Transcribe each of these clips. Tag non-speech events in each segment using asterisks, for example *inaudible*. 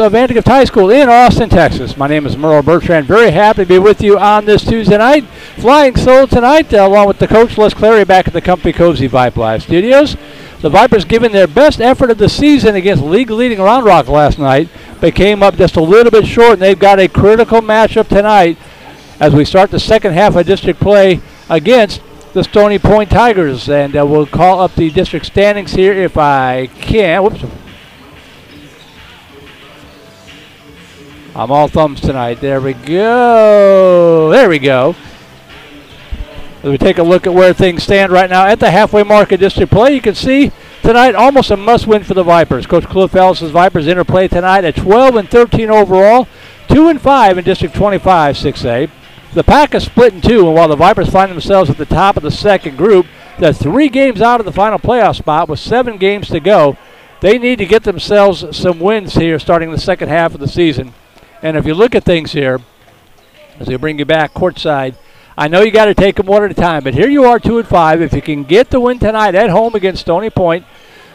of Vandegrift High School in Austin, Texas. My name is Merle Bertrand. Very happy to be with you on this Tuesday night. Flying solo tonight, uh, along with the coach Les Clary back at the Comfy Cozy Vype Live studios. The Vipers giving their best effort of the season against league-leading Round Rock last night, but came up just a little bit short, and they've got a critical matchup tonight as we start the second half of district play against the Stony Point Tigers. And uh, we'll call up the district standings here if I can. Whoops. I'm all thumbs tonight. There we go. There we go. As we take a look at where things stand right now at the halfway mark of district play, you can see tonight almost a must-win for the Vipers. Coach Cliff Ellis's Vipers interplay tonight at 12 and 13 overall, 2 and 5 in District 25 6A. The pack is split in two, and while the Vipers find themselves at the top of the second group, they're three games out of the final playoff spot with seven games to go. They need to get themselves some wins here starting the second half of the season. And if you look at things here, as we bring you back courtside, I know you got to take them one at a time, but here you are, two and five. If you can get the win tonight at home against Stony Point,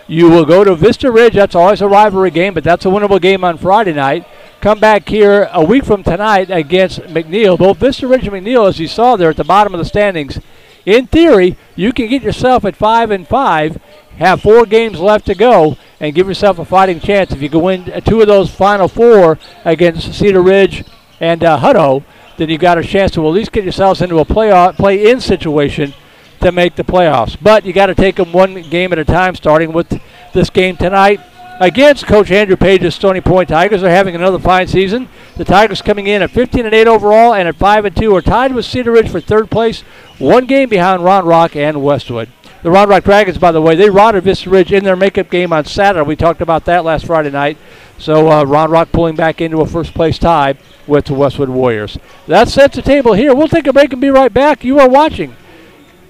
you will go to Vista Ridge. That's always a rivalry game, but that's a winnable game on Friday night. Come back here a week from tonight against McNeil. Both Vista Ridge and McNeil, as you saw there at the bottom of the standings, in theory, you can get yourself at five and five, have four games left to go, and give yourself a fighting chance. If you can win two of those final four against Cedar Ridge and uh, Hutto, then you've got a chance to at least get yourselves into a playoff play-in situation to make the playoffs. But you got to take them one game at a time, starting with this game tonight against Coach Andrew Page's Stony Point Tigers. They're having another fine season. The Tigers coming in at 15 and 8 overall and at 5 and 2 are tied with Cedar Ridge for third place, one game behind Round Rock and Westwood. The Round Rock Dragons, by the way, they routed Vista Ridge in their makeup game on Saturday. We talked about that last Friday night. So uh, Round Rock pulling back into a first place tie with the Westwood Warriors. That sets the table here. We'll take a break and be right back. You are watching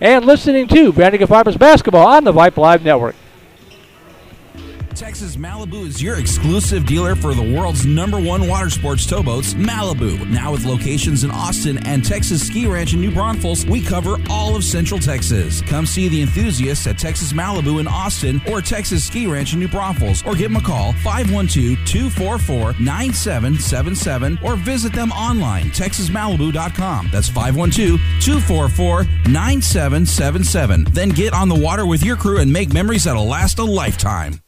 and listening to Vandegrift Vipers basketball on the Vype Live Network. Texas Malibu is your exclusive dealer for the world's number one water sports towboats, Malibu. Now with locations in Austin and Texas Ski Ranch in New Braunfels, we cover all of Central Texas. Come see the enthusiasts at Texas Malibu in Austin or Texas Ski Ranch in New Braunfels or give them a call 512-244-9777 or visit them online texasmalibu.com. That's 512-244-9777. Then get on the water with your crew and make memories that'll last a lifetime.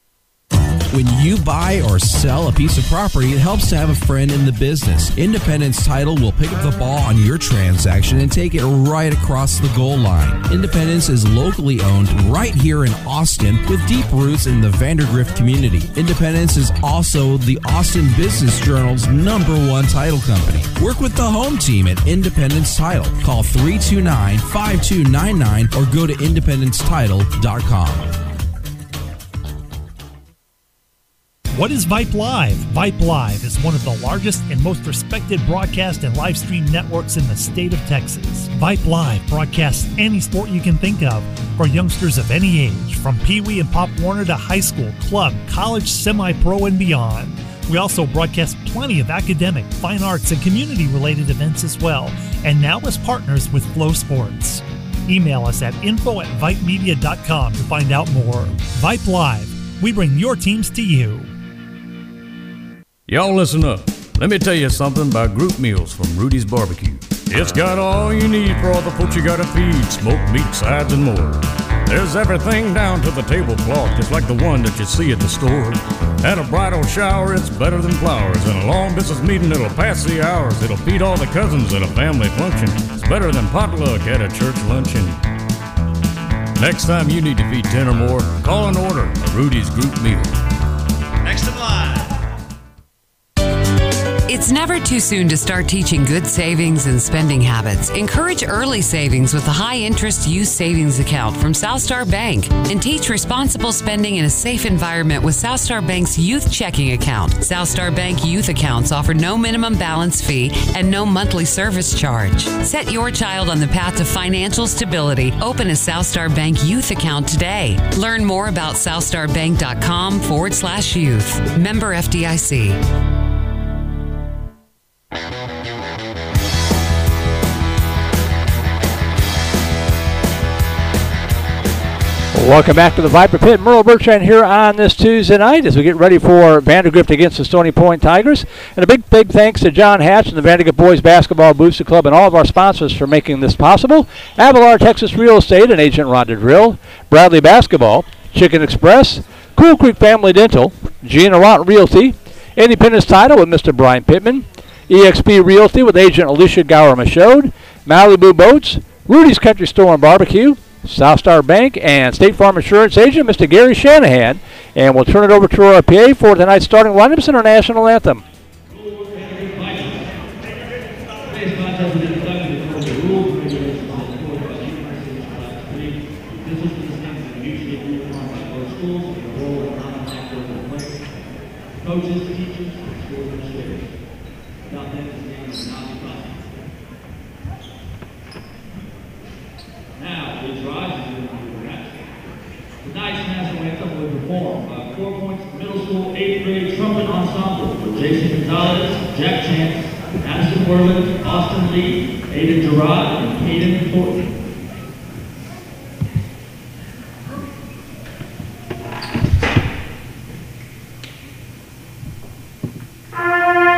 When you buy or sell a piece of property, it helps to have a friend in the business. Independence Title will pick up the ball on your transaction and take it right across the goal line. Independence is locally owned right here in Austin with deep roots in the Vandegrift community. Independence is also the Austin Business Journal's number one title company. Work with the home team at Independence Title. Call 329 5299 or go to independencetitle.com. What is Vype Live? Vype Live is one of the largest and most respected broadcast and live stream networks in the state of Texas. Vype Live broadcasts any sport you can think of for youngsters of any age, from Pee Wee and Pop Warner to high school, club, college, semi pro, and beyond. We also broadcast plenty of academic, fine arts, and community related events as well, and now as partners with FloSports. Email us at info at vypemedia.com to find out more. Vype Live, we bring your teams to you. Y'all listen up. Let me tell you something about group meals from Rudy's Barbecue. It's got all you need for all the folks you gotta feed, smoked meat, sides, and more. There's everything down to the tablecloth, just like the one that you see at the store. At a bridal shower, it's better than flowers. In a long business meeting, it'll pass the hours. It'll feed all the cousins at a family function. It's better than potluck at a church luncheon. Next time you need to feed 10 or more, call and order a Rudy's group meal. Next in line. It's never too soon to start teaching good savings and spending habits. Encourage early savings with a high interest youth savings account from Southstar Bank and teach responsible spending in a safe environment with Southstar Bank's youth checking account. Southstar Bank youth accounts offer no minimum balance fee and no monthly service charge. Set your child on the path to financial stability. Open a Southstar Bank youth account today. Learn more about southstarbank.com forward slash youth. Member FDIC. Welcome back to the Viper Pit. Merle Bertrand here on this Tuesday night as we get ready for Vandegrift against the Stony Point Tigers. And a big, big thanks to John Hatch and the Vandegrift Boys Basketball Booster Club and all of our sponsors for making this possible. Avalar Texas Real Estate and Agent Rhonda Drill, Bradley Basketball, Chicken Express, Cool Creek Family Dental, Gina Ront Realty, Independence Title with Mr. Brian Pittman, EXP Realty with Agent Alicia Gower Michaud, Malibu Boats, Rudy's Country Store and Barbecue, South Star Bank, and State Farm Insurance agent, Mr. Gary Shanahan. And we'll turn it over to our PA for tonight's starting lineups and our national anthem. Coaches, teachers, and school administrators. Without them, this game would not be possible. Now, please rise as you enter the match. Tonight's national anthem will be performed by Four Points Middle School 8th grade trumpet ensemble with Jason Gonzalez, Jack Chance, Madison Worland, Austin Lee, Aiden Gerard, and Caden Thornton. Now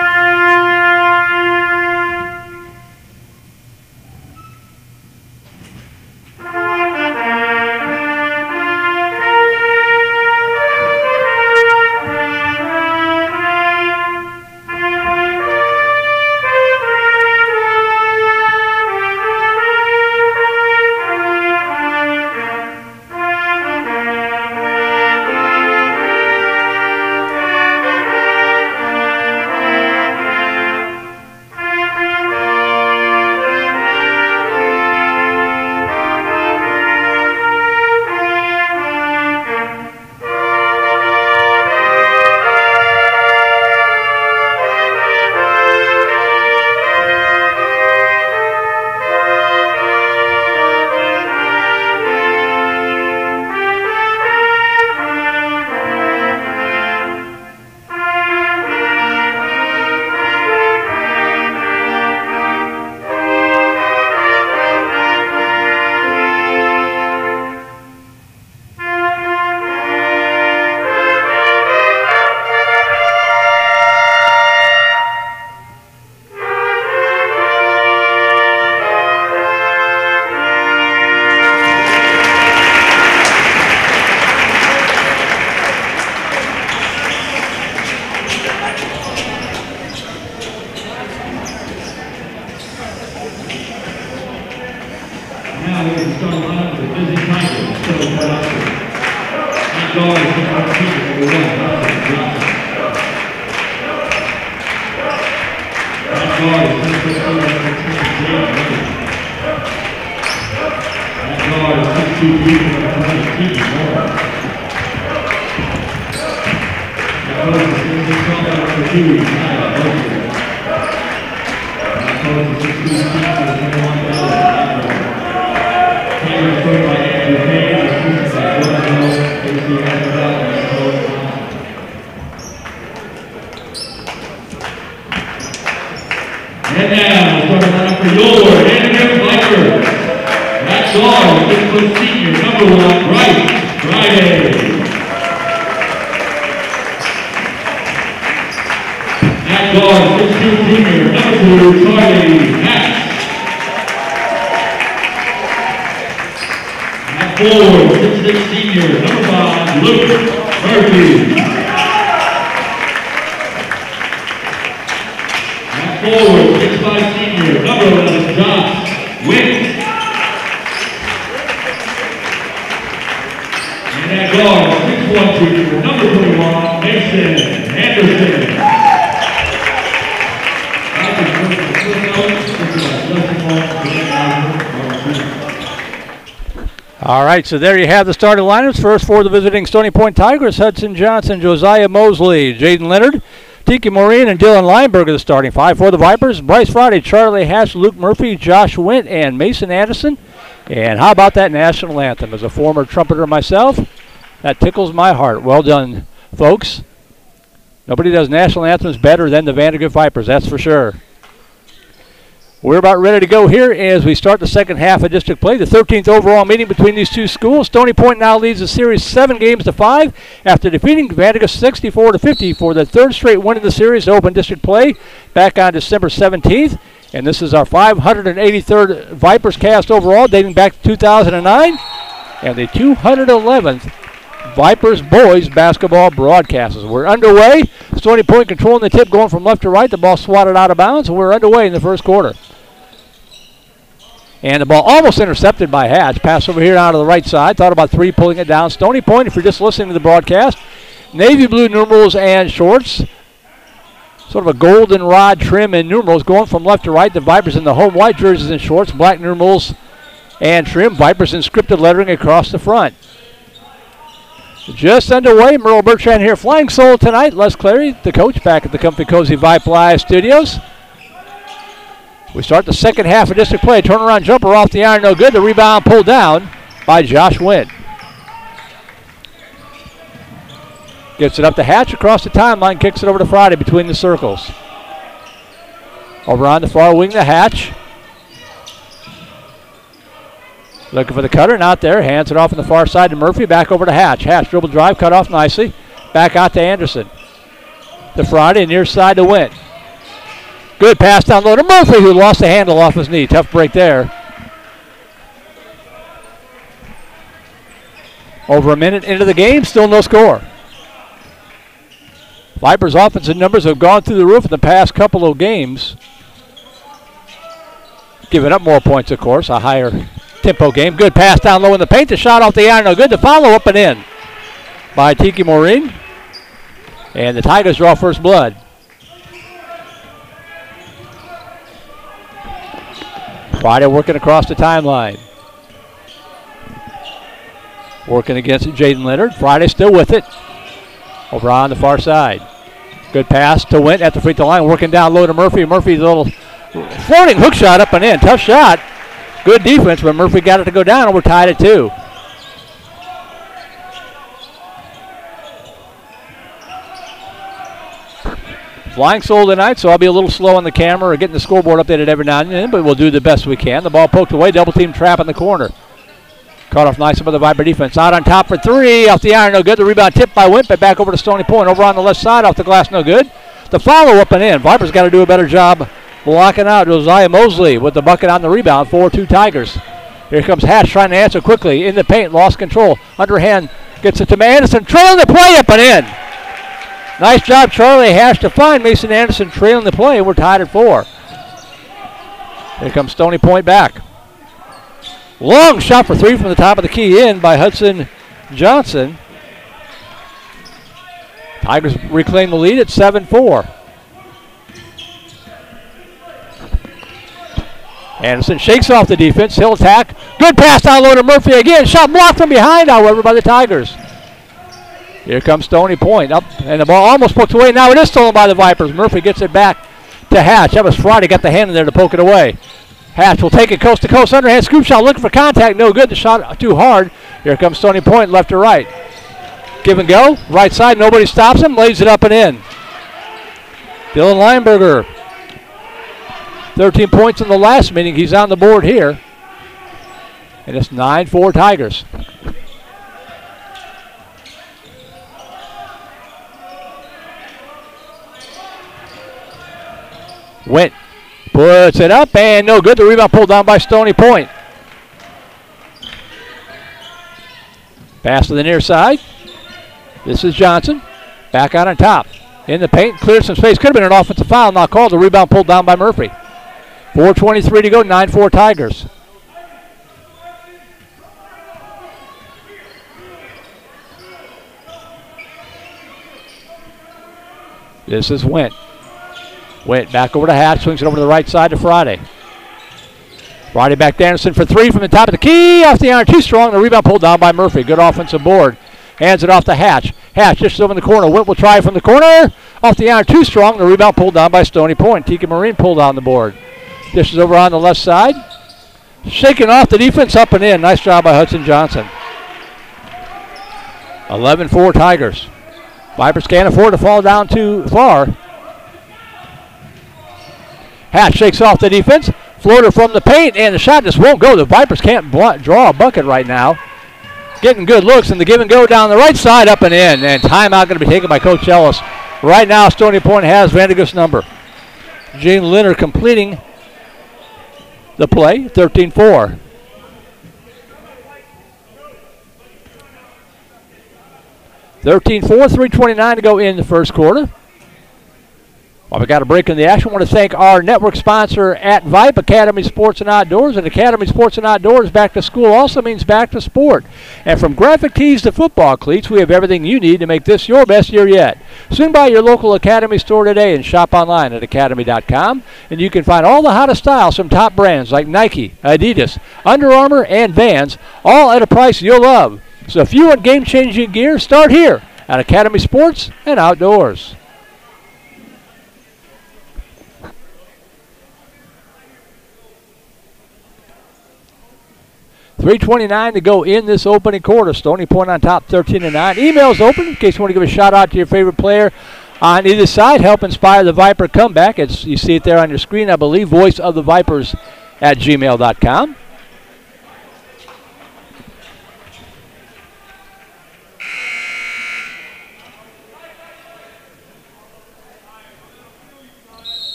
right, so there you have the starting lineups. First for the visiting Stony Point Tigers, Hudson Johnson, Josiah Mosley, Jaden Leonard, Tiki Maureen, and Dylan Lineberg are the starting five. For the Vipers, Bryce Friday, Charlie Hatch, Luke Murphy, Josh Wint, and Mason Anderson. And how about that national anthem? As a former trumpeter myself, that tickles my heart. Well done, folks. Nobody does national anthems better than the Vandegrift Vipers, that's for sure. We're about ready to go here as we start the second half of district play. The 13th overall meeting between these two schools. Stony Point now leads the series seven games to five after defeating Vandegrift 64 to 50 for the third straight win in the series. Open district play back on December 17th. And this is our 583rd Vipers cast overall, dating back to 2009, and the 211th Vipers boys basketball broadcasters. We're underway. Stony Point controlling the tip, going from left to right. The ball swatted out of bounds, and we're underway in the first quarter. And the ball almost intercepted by Hatch. Pass over here out of the right side. Thought about three, pulling it down. Stony Point, if you're just listening to the broadcast, navy blue numerals and shorts sort of a golden rod trim and numerals going from left to right. The Vipers in the home white jerseys and shorts, black numerals and trim. Vipers in scripted lettering across the front. Just underway, Merle Bertrand here, flying solo tonight. Les Clary, the coach, back at the Comfy Cozy Vype Live studios. We start the second half of district play. Turnaround jumper off the iron, no good. The rebound pulled down by Josh Wint. Gets it up the Hatch across the timeline, kicks it over to Friday between the circles. Over on the far wing the Hatch. Looking for the cutter, not there. Hands it off on the far side to Murphy. Back over to Hatch. Hatch dribble drive, cut off nicely. Back out to Anderson. To Friday, near side to Wint. Good pass down low to Murphy, who lost the handle off his knee. Tough break there. Over a minute into the game, still no score. Vipers' offensive numbers have gone through the roof in the past couple of games. Giving up more points, of course, a higher tempo game. Good pass down low in the paint. The shot off the iron. No good. The follow up and in by Tiki Maureen. And the Tigers draw first blood. Friday working across the timeline. Working against Jaden Leonard. Friday still with it. Over on the far side. Good pass to Wint at the free throw line, working down low to Murphy. Murphy's a little floating hook shot up and in. Tough shot. Good defense, but Murphy got it to go down, and we're tied at two. Flying solo tonight, so I'll be a little slow on the camera or getting the scoreboard updated every now and then, but we'll do the best we can. The ball poked away, double team trap in the corner. Caught off nice by the Viper defense. Out on top for three. Off the iron, no good. The rebound tipped by Wimpet. Back over to Stony Point. Over on the left side, off the glass, no good. The follow up and in. Vipers got to do a better job blocking out Josiah Mosley with the bucket on the rebound. 4 2 Tigers. Here comes Hatch trying to answer quickly. In the paint, lost control. Underhand gets it to Anderson. Trailing the play up and in. Nice job, Charlie Hatch to find Mason Anderson trailing the play. We're tied at four. Here comes Stony Point back. Long shot for three from the top of the key in by Hudson Johnson. Tigers reclaim the lead at 7 4. Anderson shakes off the defense. He'll attack. Good pass down low to Murphy again. Shot blocked from behind, however, by the Tigers. Here comes Stony Point up, and the ball almost poked away. Now it is stolen by the Vipers. Murphy gets it back to Hatch. That was Friday. Got the hand in there to poke it away. Hatch will take it coast to coast. Underhand scoop shot looking for contact. No good. The shot too hard. Here comes Stony Point left to right. Give and go. Right side. Nobody stops him. Lays it up and in. Dylan Leinberger, 13 points in the last meeting. He's on the board here. And it's 9 4 Tigers. Wint Puts it up and no good. The rebound pulled down by Stony Point. Pass to the near side. This is Johnson. Back out on top. In the paint, cleared some space. Could have been an offensive foul, not called. The rebound pulled down by Murphy. 4.23 to go, 9 4 Tigers. This is Wint. Wint back over to Hatch, swings it over to the right side to Friday. Friday back to Anderson for three from the top of the key. Off the iron, too strong. The rebound pulled down by Murphy. Good offensive board. Hands it off to Hatch. Hatch just over in the corner. Wint will try from the corner. Off the iron, too strong. The rebound pulled down by Stony Point. Tiki Marine pulled on the board. This is over on the left side. Shaking off the defense up and in. Nice job by Hudson Johnson. 11 4 Tigers. Vipers can't afford to fall down too far. Hatch shakes off the defense, Floater from the paint, and the shot just won't go. The Vipers can't draw a bucket right now. Getting good looks, and the give and go down the right side, up and in. And timeout going to be taken by Coach Ellis. Right now, Stony Point has Vandegrift's number. Jaden Leonard completing the play, 13 4. Thirteen four, 329 to go in the first quarter. Well, we got a break in the action. I want to thank our network sponsor at Vype, Academy Sports and Outdoors. And Academy Sports and Outdoors, back to school also means back to sport. And from graphic tees to football cleats, we have everything you need to make this your best year yet. Swing by your local Academy store today and shop online at academy.com. And you can find all the hottest styles from top brands like Nike, Adidas, Under Armour, and Vans, all at a price you'll love. So if you want game changing gear, start here at Academy Sports and Outdoors. 329 to go in this opening quarter. Stony Point on top 13 to 9. Emails open in case you want to give a shout out to your favorite player on either side. Help inspire the Viper comeback. It's, you see it there on your screen, I believe. Voice of the Vipers at gmail.com.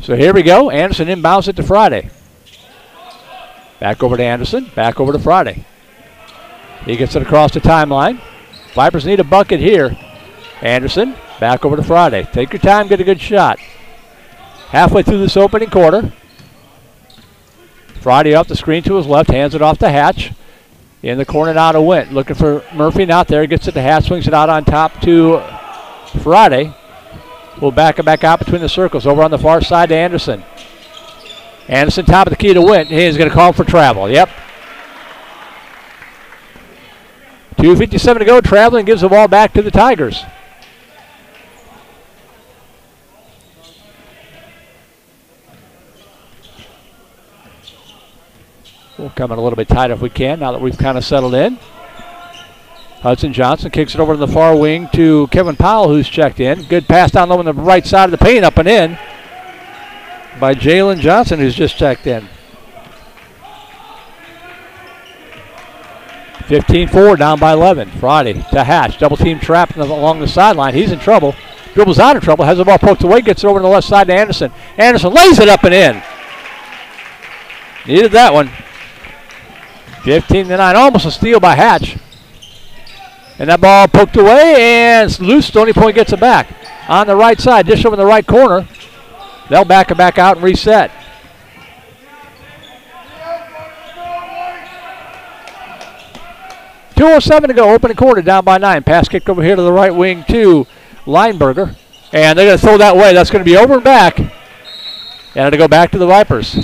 So here we go. Anderson inbounds it to Friday. Back over to Anderson. Back over to Friday. He gets it across the timeline. Vipers need a bucket here. Anderson, back over to Friday. Take your time, get a good shot. Halfway through this opening quarter. Friday off the screen to his left, hands it off to Hatch. In the corner now to Wint. Looking for Murphy, not there. Gets it to Hatch, swings it out on top to Friday. We'll back it back out between the circles. Over on the far side to Anderson. Anderson, top of the key to Wint. He's going to call for travel. Yep. 2.57 to go. Traveling gives the ball back to the Tigers. We'll come in a little bit tight if we can now that we've kind of settled in. Hudson Johnson kicks it over to the far wing to Kevin Powell, who's checked in. Good pass down low on the right side of the paint, up and in by Jalen Johnson, who's just checked in. 15-4, down by 11. Friday to Hatch, double team trapped along the sideline. He's in trouble. Dribbles out of trouble, has the ball poked away, gets it over to the left side to Anderson. Anderson lays it up and in. Needed that one. 15 to 9, almost a steal by Hatch. And that ball poked away and loose. Stony Point gets it back. On the right side, dish over in the right corner. They'll back it back out and reset. Two oh seven to go, opening quarter, down by nine. Pass kicked over here to the right wing to Lineberger. And they're going to throw that way. That's going to be over and back. And it'll go back to the Vipers.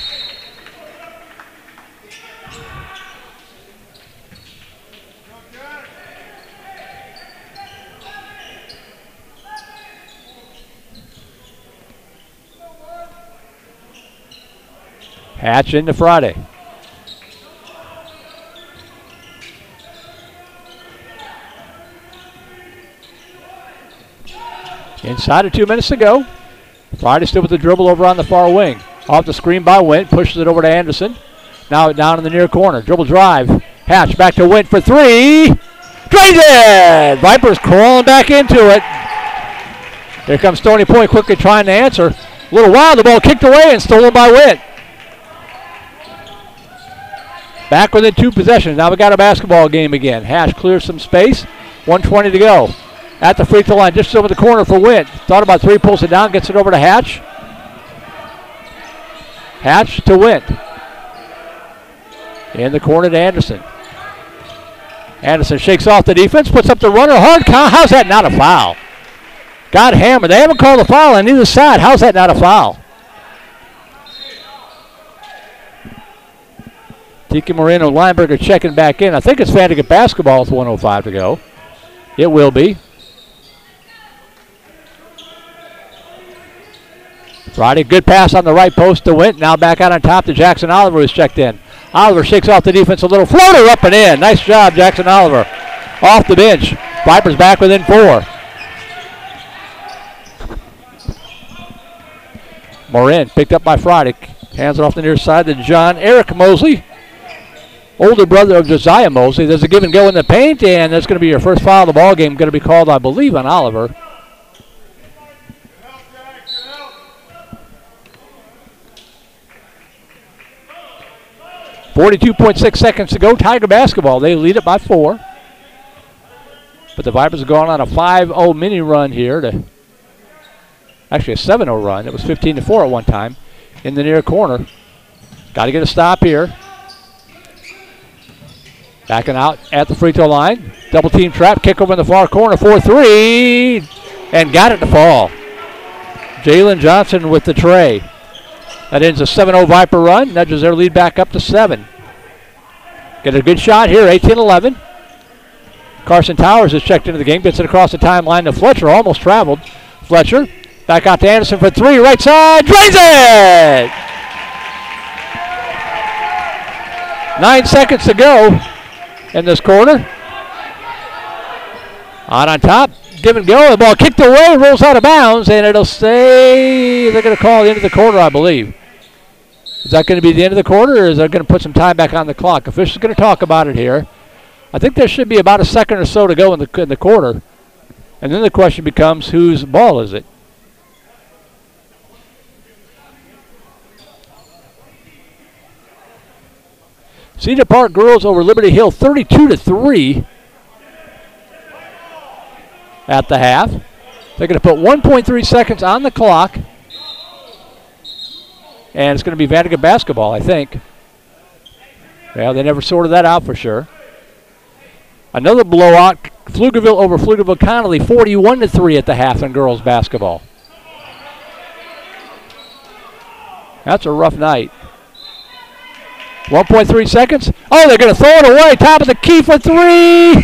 Hatch into Friday. Inside of two minutes to go. Friday still with the dribble over on the far wing. Off the screen by Wint, pushes it over to Anderson. Now down in the near corner. Dribble drive. Hatch back to Wint for three. Drains it! Vipers crawling back into it. Here comes Stony Point quickly trying to answer. A little wild, the ball kicked away and stolen by Wint. Back within two possessions. Now we got a basketball game again. Hatch clears some space. 120 to go. At the free throw line, just over the corner for Wint. Thought about three, pulls it down, gets it over to Hatch. Hatch to Wint. In the corner to Anderson. Anderson shakes off the defense, puts up the runner hard. How's that not a foul? Got hammered. They haven't called a foul on either side. How's that not a foul? Tiki Moreno Lineberger checking back in. I think it's Fadiga basketball with 105 to go. It will be. Friday, good pass on the right post to Wint. Now back out on top to Jackson Oliver who's checked in. Oliver shakes off the defense a little floater up and in. Nice job, Jackson Oliver. Off the bench. Vipers back within four. Morin picked up by Friday. Hands it off the near side to John Eric Mosley, older brother of Josiah Mosley. There's a give and go in the paint, and that's going to be your first foul of the ball game. Going to be called, I believe, on Oliver. Forty-two point six seconds to go. Tiger basketball. They lead it by four. But the Vipers are going on a 5-0 mini run here to actually a 7-0 run. It was 15 to 4 at one time in the near corner. Got to get a stop here. Backing out at the free throw line. Double team trap, kick over in the far corner, 4 3, and got it to fall. Jalen Johnson with the tray. That ends a 7 0 Viper run, nudges their lead back up to 7. Get a good shot here, 18 11. Carson Towers has checked into the game, gets it across the timeline to Fletcher, almost traveled. Fletcher back out to Anderson for three, right side, drains it! Nine seconds to go in this corner. On on top, give and go. The ball kicked away, rolls out of bounds, and it'll stay. They're going to call the end of the quarter, I believe. Is that going to be the end of the quarter, or is that going to put some time back on the clock? Officials going to talk about it here. I think there should be about a second or so to go in the in the quarter, and then the question becomes whose ball is it? Cedar Park girls over Liberty Hill 32 to 3 at the half. They're going to put 1.3 seconds on the clock. And it's going to be Vandegrift basketball, I think. Well, they never sorted that out for sure. Another blowout. Pflugerville over Pflugerville Connally 41 to 3 at the half in girls basketball. That's a rough night. 1.3 seconds. Oh, they're going to throw it away. Top of the key for three.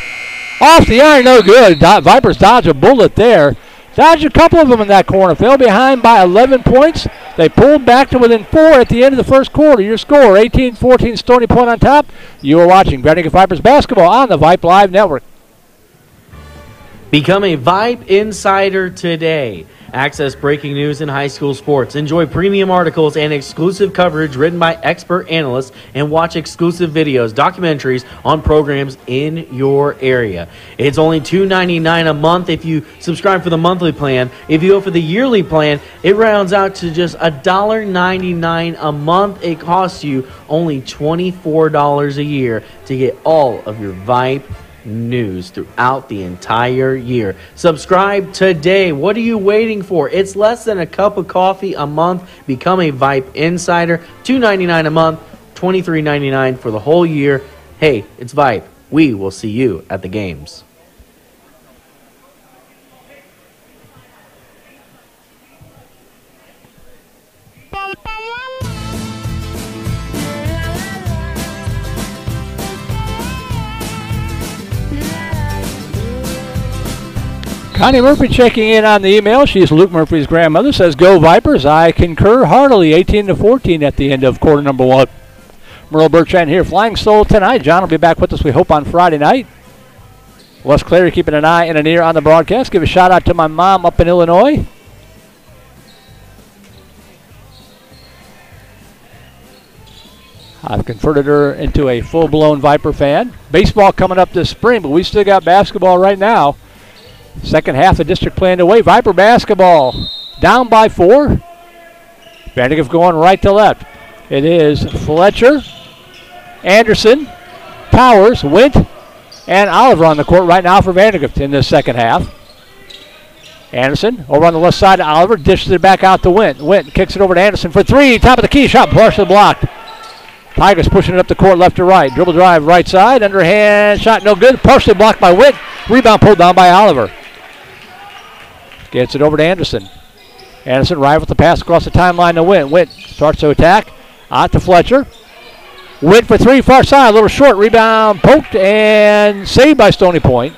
Off the iron, no good. Vipers dodge a bullet there. Dodge a couple of them in that corner. Fell behind by 11 points. They pulled back to within four at the end of the first quarter. Your score 18 14 Stony Point on top. You are watching Vandegrift Vipers basketball on the Vype Live Network. Become a Vype Insider today. Access breaking news in high school sports. Enjoy premium articles and exclusive coverage written by expert analysts and watch exclusive videos, documentaries on programs in your area. It's only $2.99 a month if you subscribe for the monthly plan. If you go for the yearly plan, it rounds out to just $1.99 a month. It costs you only $24 a year to get all of your Vype news throughout the entire year. Subscribe today. What are you waiting for? It's less than a cup of coffee a month. Become a Vype Insider. $2.99 a month, $23.99 for the whole year. Hey, it's Vype. We will see you at the games. Connie Murphy checking in on the email. She's Luke Murphy's grandmother. Says, "Go Vipers!" I concur heartily. 18 to 14 at the end of quarter number one. Merle Bertrand here, flying solo tonight. John will be back with us. We hope on Friday night. Wes Clary keeping an eye and an ear on the broadcast. Give a shout out to my mom up in Illinois. I've converted her into a full-blown Viper fan. Baseball coming up this spring, but we still got basketball right now. Second half of district play away. Viper basketball down by four. Vandegrift going right to left. It is Fletcher, Anderson, Powers, Wint, and Oliver on the court right now for Vandegrift in this second half. Anderson over on the left side to Oliver, dishes it back out to Wint. Wint kicks it over to Anderson for three. Top of the key shot, partially blocked. Tigers pushing it up the court left to right. Dribble drive right side, underhand shot no good. Partially blocked by Wint. Rebound pulled down by Oliver. Gets it over to Anderson. Anderson right with the pass across the timeline to Wint. Wint starts to attack. Out to Fletcher. Wint for three, far side. A little short. Rebound poked and saved by Stony Point.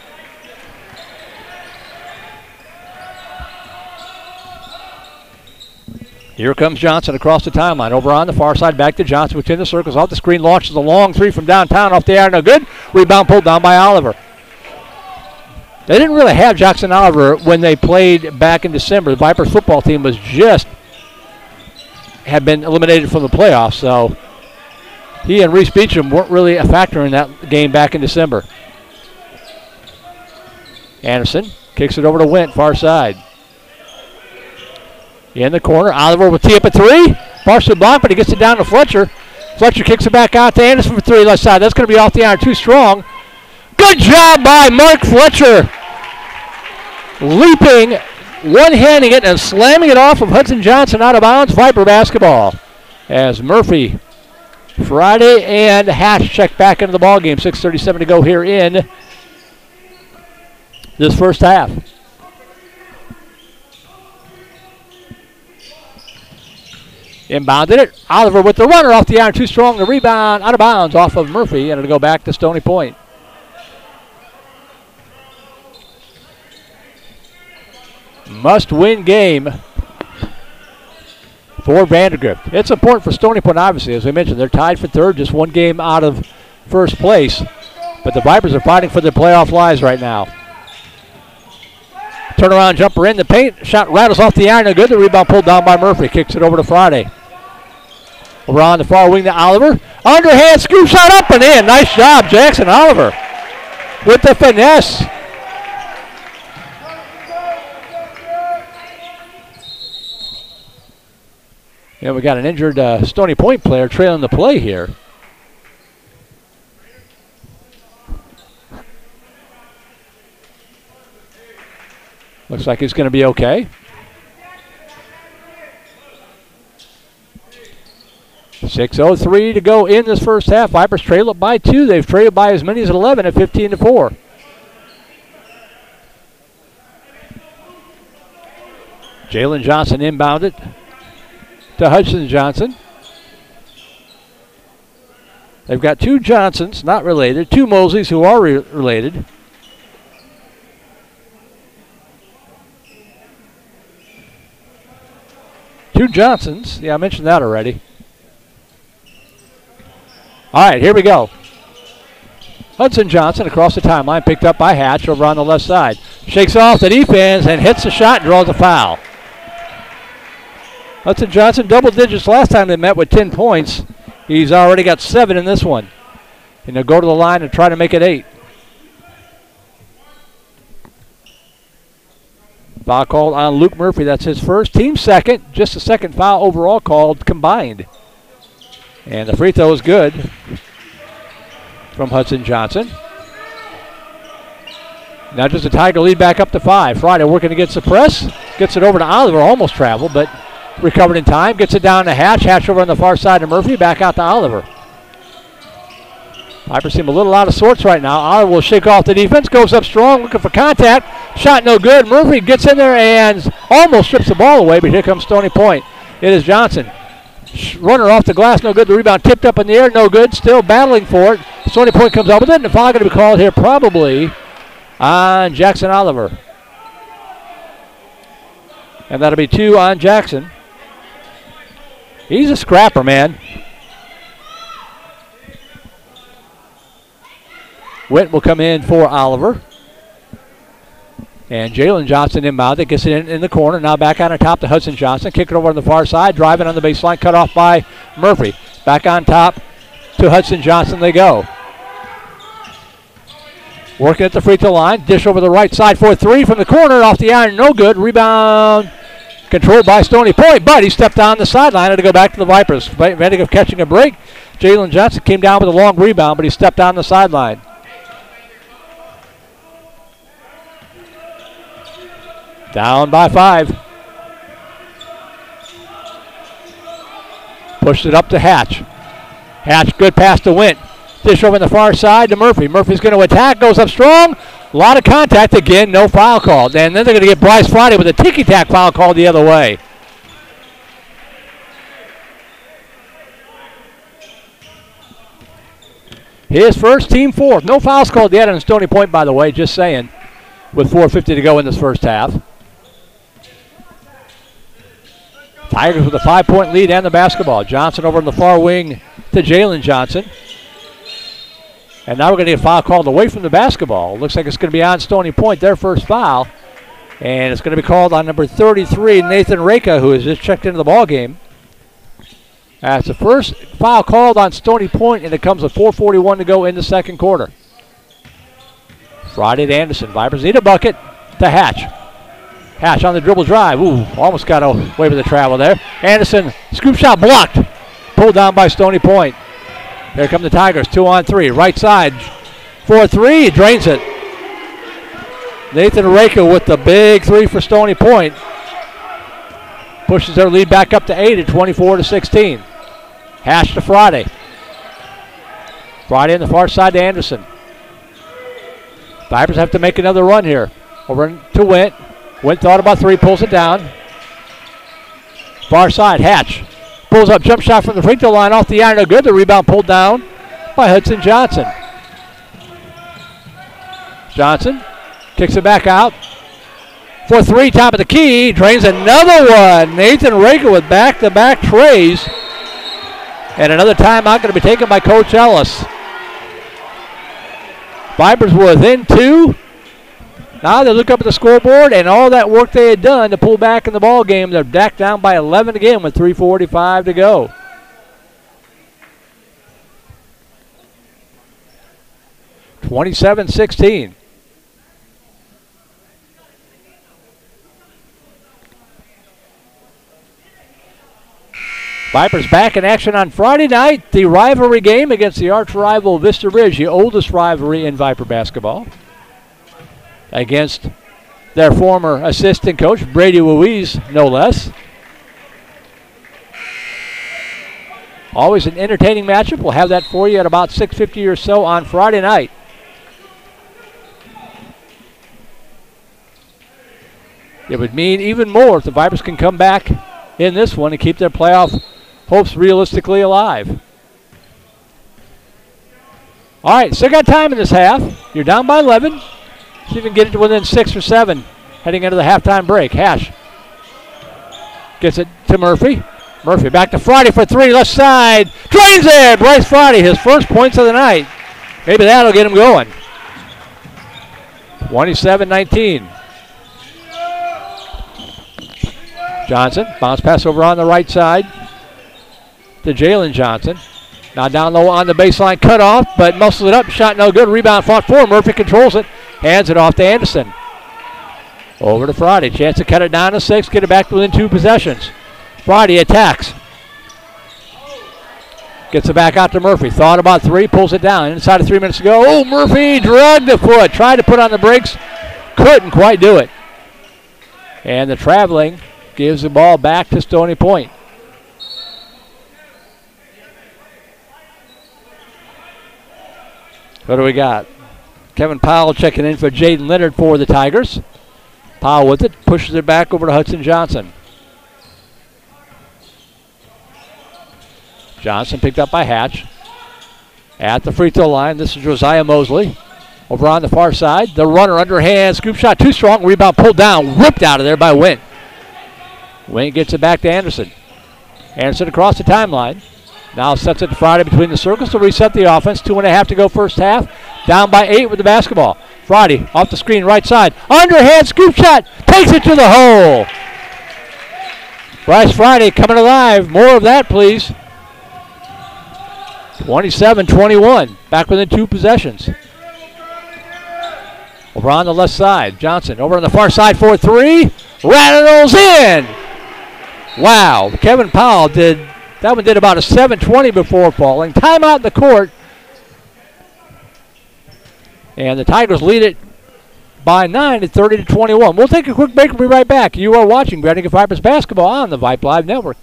Here comes Johnson across the timeline. Over on the far side, back to Johnson within the circles. Off the screen, launches a long three from downtown off the air. No good. Rebound pulled down by Oliver. They didn't really have Jackson Oliver when they played back in December. The Vipers football team was just had been eliminated from the playoffs. So he and Reese Beecham weren't really a factor in that game back in December. Anderson kicks it over to Wint, far side. In the corner, Oliver will tee up a three. Partially blocked, but he gets it down to Fletcher. Fletcher kicks it back out to Anderson for three left side. That's going to be off the iron, too strong. Good job by Mark Fletcher. Leaping, one-handing it, and slamming it off of Hudson Johnson out of bounds. Viper basketball. As Murphy, Friday, and Hatch check back into the ball game. 6:37 to go here in this first half. Inbounded it. Oliver with the runner off the iron, too strong. The rebound out of bounds off of Murphy, and it'll go back to Stony Point. Must win game for Vandegrift. It's important for Stony Point, obviously. As we mentioned, they're tied for third, just one game out of first place. But the Vipers are fighting for their playoff lives right now. Turnaround jumper in the paint. Shot rattles off the iron. Good. The rebound pulled down by Murphy. Kicks it over to Friday. Over on the far wing to Oliver. Underhand scoop shot up and in. Nice job, Jackson Oliver. With the finesse. Yeah, we got an injured uh, Stony Point player trailing the play here. Looks like he's going to be okay. Six oh three to go in this first half. Vipers trail it by two. They've trailed by as many as 11 at 15 to 4. Jalen Johnson inbounded to Hudson Johnson. They've got two Johnsons, not related, two Mosleys who are re- related. Two Johnsons. Yeah, I mentioned that already. All right, here we go. Hudson Johnson across the timeline, picked up by Hatch over on the left side. Shakes off the defense and hits the shot, and draws a foul. Hudson Johnson, double digits last time they met with 10 points. He's already got seven in this one. And they'll go to the line and try to make it eight. Foul called on Luke Murphy. That's his first. Team second. Just a second foul overall called combined. And the free throw is good from Hudson Johnson. Now just a Tiger lead back up to five. Friday working against the press. Gets it over to Oliver. Almost traveled, but recovered in time. Gets it down to Hatch. Hatch over on the far side to Murphy. Back out to Oliver. Piper seem a little out of sorts right now. Oliver will shake off the defense, goes up strong, looking for contact. Shot no good. Murphy gets in there and almost strips the ball away, but here comes Stony Point. It is Johnson. Runner off the glass, no good. The rebound tipped up in the air, no good. Still battling for it. Stony Point comes up with it, and the foul going to be called here probably on Jackson Oliver. And that'll be two on Jackson. He's a scrapper, man. Witt will come in for Oliver. And Jalen Johnson inbound it, gets it in, in the corner. Now back on top to Hudson Johnson. Kick it over on the far side. Driving on the baseline. Cut off by Murphy. Back on top to Hudson Johnson they go. Working at the free throw line. Dish over the right side for three from the corner. Off the iron. No good. Rebound controlled by Stony Point. But he stepped down the sideline to go back to the Vipers. Vandegrift catching a break. Jalen Johnson came down with a long rebound, but he stepped down the sideline. Down by five. Pushed it up to Hatch. Hatch, good pass to Wint. Dish over on the far side to Murphy. Murphy's going to attack, goes up strong. A lot of contact again, no foul called. And then they're going to get Bryce Friday with a ticky tack foul called the other way. His first team fourth. No fouls called yet on Stony Point, by the way, just saying, with 4.50 to go in this first half. Tigers with a five point lead and the basketball. Johnson over in the far wing to Jalen Johnson. And now we're going to get a foul called away from the basketball. Looks like it's going to be on Stony Point, their first foul. And it's going to be called on number 33, Nathan Reka, who has just checked into the ball game. That's the first foul called on Stony Point, and it comes with 4.41 to go in the second quarter. Friday to Anderson. Vipers need a bucket to Hatch. Hatch on the dribble drive. Ooh, almost got away with the travel there. Anderson, scoop shot blocked. Pulled down by Stony Point. Here come the Tigers, two on three. Right side, 4 3, drains it. Nathan Raka with the big three for Stony Point. Pushes their lead back up to 8 at 24 to 16. Hatch to Friday. Friday on the far side to Anderson. Vipers have to make another run here. Over to Wint. Wint thought about three, pulls it down. Far side, Hatch. Pulls up, jump shot from the free throw line off the iron. No good. The rebound pulled down by Hudson Johnson. Johnson kicks it back out. For three, top of the key. Drains another one. Nathan Rager with back to back trays. And another timeout going to be taken by Coach Ellis. Vipers within two. Now they look up at the scoreboard and all that work they had done to pull back in the ball game, they're back down by 11 again with 3:45 to go. Twenty-seven sixteen. Vipers back in action on Friday night. The rivalry game against the arch rival Vista Ridge, the oldest rivalry in Viper basketball. Against their former assistant coach, Brady Ruiz, no less. Always an entertaining matchup. We'll have that for you at about 6.50 or so on Friday night. It would mean even more if the Vipers can come back in this one and keep their playoff hopes realistically alive. All right, still got time in this half. You're down by 11. See if you can get it to within six or seven heading into the halftime break. Hatch gets it to Murphy. Murphy back to Friday for three, left side. Drains there. Bryce Friday, his first points of the night. Maybe that'll get him going. 27 19. Johnson, bounce pass over on the right side to Jalen Johnson. Now down low on the baseline, cut off, but muscles it up. Shot no good. Rebound fought for. Murphy controls it. Hands it off to Anderson. Over to Friday. Chance to cut it down to six. Get it back within two possessions. Friday attacks. Gets it back out to Murphy. Thought about three. Pulls it down. Inside of three minutes to go. Oh, Murphy drugged the foot. Tried to put on the brakes. Couldn't quite do it. And the traveling gives the ball back to Stony Point. What do we got? Kevin Powell checking in for Jaden Leonard for the Tigers. Powell with it, pushes it back over to Hudson Johnson. Johnson picked up by Hatch. At the free throw line, this is Josiah Mosley. Over on the far side, the runner underhand, scoop shot too strong, rebound pulled down, ripped out of there by Wint. Wint gets it back to Anderson. Anderson across the timeline. Now sets it to Friday between the circles to reset the offense. Two and a half to go first half. Down by eight with the basketball. Friday off the screen, right side. Underhand scoop shot. Takes it to the hole. Bryce Friday coming alive. More of that, please. 27 21. Back within two possessions. Over on the left side. Johnson over on the far side for three. Rattles in. Wow. Kevin Powell did that one did about a 720 before falling. Timeout in the court. And the Tigers lead it by 9 at 30 to 21. We'll take a quick break and be right back. You are watching Vandegrift Vipers basketball on the Vype Live Network.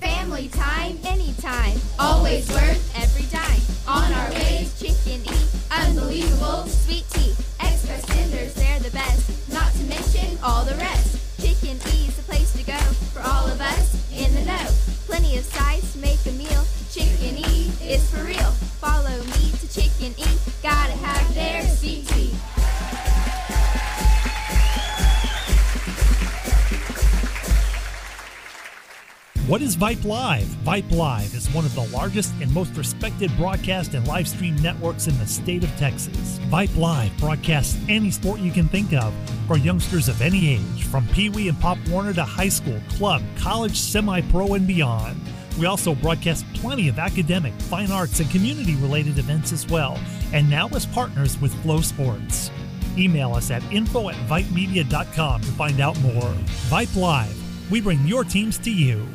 Family time, anytime. Always worth every dime. On our way, chicken eat. Unbelievable sweet tea. Express tenders, they're the best. Not to mention all the rest. Chicken E's the place to go for all of us in the know. Plenty of size to make a meal. Chicken E is for real. Follow me to Chicken E. Gotta have their tea. What is Vype Live? Vype Live is one of the largest and most respected broadcast and live stream networks in the state of Texas. Vype Live broadcasts any sport you can think of for youngsters of any age, from Pee Wee and Pop Warner to high school, club, college, semi pro, and beyond. We also broadcast plenty of academic, fine arts, and community related events as well, and now as partners with FloSports. Email us at info at vypemedia.com to find out more. Vype Live, we bring your teams to you.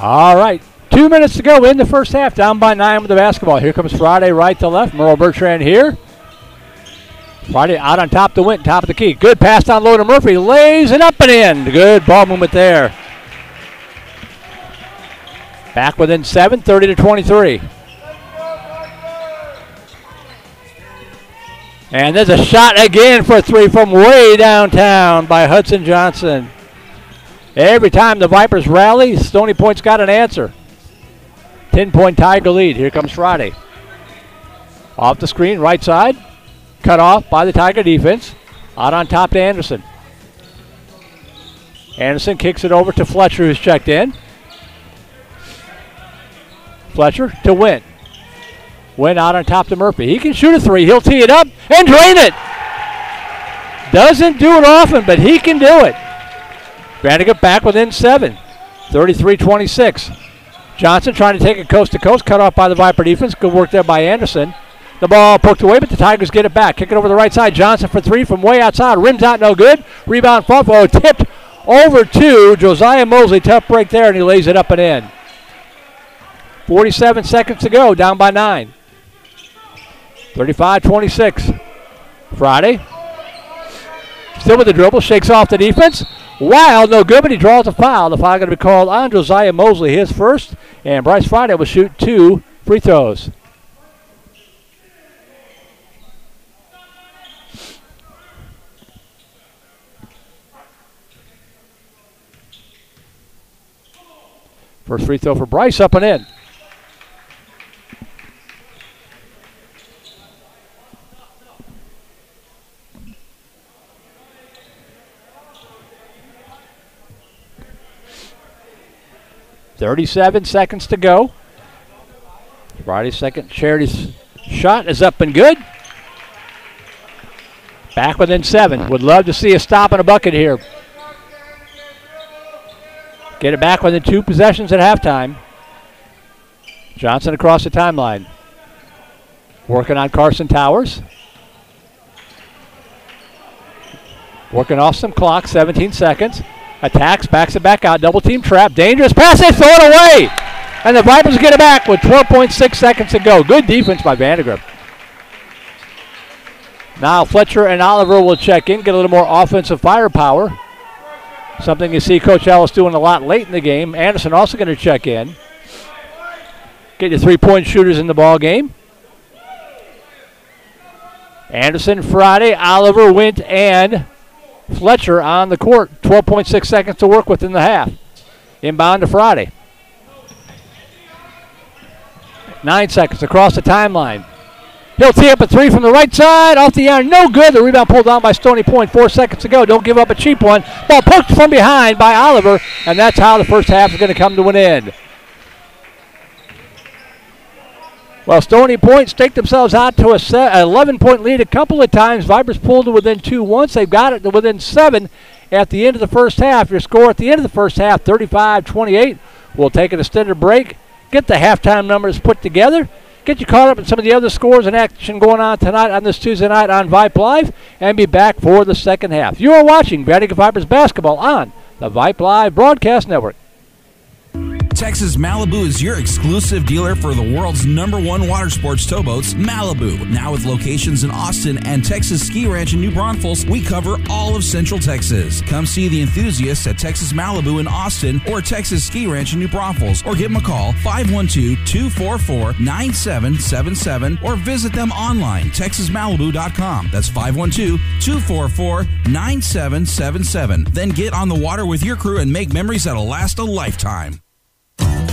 All right. Two minutes to go in the first half. Down by nine with the basketball. Here comes Friday right to left. Merle Bertrand here. Friday out on top to Wint. Top of the key. Good pass down low to Murphy. Lays it up and in. Good ball movement there. Back within seven, 30 to 23. And there's a shot again for three from way downtown by Hudson Johnson. Every time the Vipers rally, Stony Point's got an answer. 10 point Tiger lead. Here comes Friday. Off the screen, right side. Cut off by the Tiger defense. Out on top to Anderson. Anderson kicks it over to Fletcher, who's checked in. Fletcher to Wint. Wint out on top to Murphy. He can shoot a three. He'll tee it up and drain it. Doesn't do it often, but he can do it. Vandegrift back within seven. 33 26. Johnson trying to take it coast to coast, cut off by the Viper defense. Good work there by Anderson. The ball poked away, but the Tigers get it back. Kick it over the right side. Johnson for three from way outside. Rims out, no good. Rebound, Fofo tipped over to Josiah Mosley. Tough break there, and he lays it up and in. 47 seconds to go, down by nine. 35 26. Friday. Still with the dribble, shakes off the defense. Wild, no good, but he draws a foul. The foul going to be called on Josiah Mosley, his first, and Bryce Friday will shoot two free throws. First free throw for Bryce up and in. Thirty-seven seconds to go. Friday's second charity's shot is up and good. Back within seven. Would love to see a stop and a bucket here. Get it back within two possessions at halftime. Johnson across the timeline. Working on Carson Towers. Working off some clock, 17 seconds. Attacks, backs it back out. Double team trap. Dangerous pass. They throw it away. And the Vipers get it back with 12.6 seconds to go. Good defense by Vandegrift. Now Fletcher and Oliver will check in, get a little more offensive firepower. Something you see Coach Ellis doing a lot late in the game. Anderson also going to check in. Get your three-point shooters in the ball game. Anderson, Friday, Oliver, Wint, and Fletcher on the court. 12.6 seconds to work with in the half. Inbound to Friday. Nine seconds across the timeline. He'll tee up a three from the right side, off the iron, no good. The rebound pulled down by Stony Point. Four seconds to go. Don't give up a cheap one. Ball poked from behind by Oliver, and that's how the first half is going to come to an end. Well, Stony Point staked themselves out to a 11 point lead a couple of times. Vipers pulled to within two once. They've got it to within seven at the end of the first half. Your score at the end of the first half 35 28. We'll take an extended break, get the halftime numbers put together, get you caught up in some of the other scores and action going on tonight on this Tuesday night on Vype Live, and be back for the second half. You are watching Vandegrift Vipers basketball on the Vype Live Broadcast Network. Texas Malibu is your exclusive dealer for the world's number one water sports towboats, Malibu. Now with locations in Austin and Texas Ski Ranch in New Braunfels, we cover all of Central Texas. Come see the enthusiasts at Texas Malibu in Austin or Texas Ski Ranch in New Braunfels or give them a call 512-244-9777 or visit them online texasmalibu.com. That's 512-244-9777. Then get on the water with your crew and make memories that'll last a lifetime.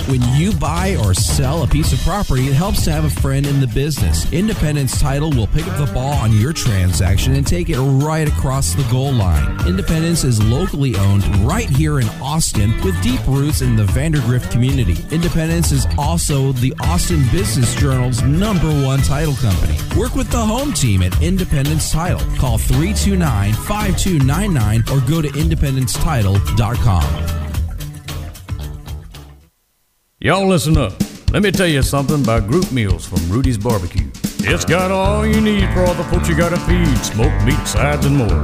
When you buy or sell a piece of property, it helps to have a friend in the business. Independence Title will pick up the ball on your transaction and take it right across the goal line. Independence is locally owned right here in Austin with deep roots in the Vandegrift community. Independence is also the Austin Business Journal's number one title company. Work with the home team at Independence Title. Call 329 5299 or go to independencetitle.com. Y'all listen up. Let me tell you something about group meals from Rudy's Barbecue. It's got all you need for all the folks you gotta feed smoked meat, sides, and more.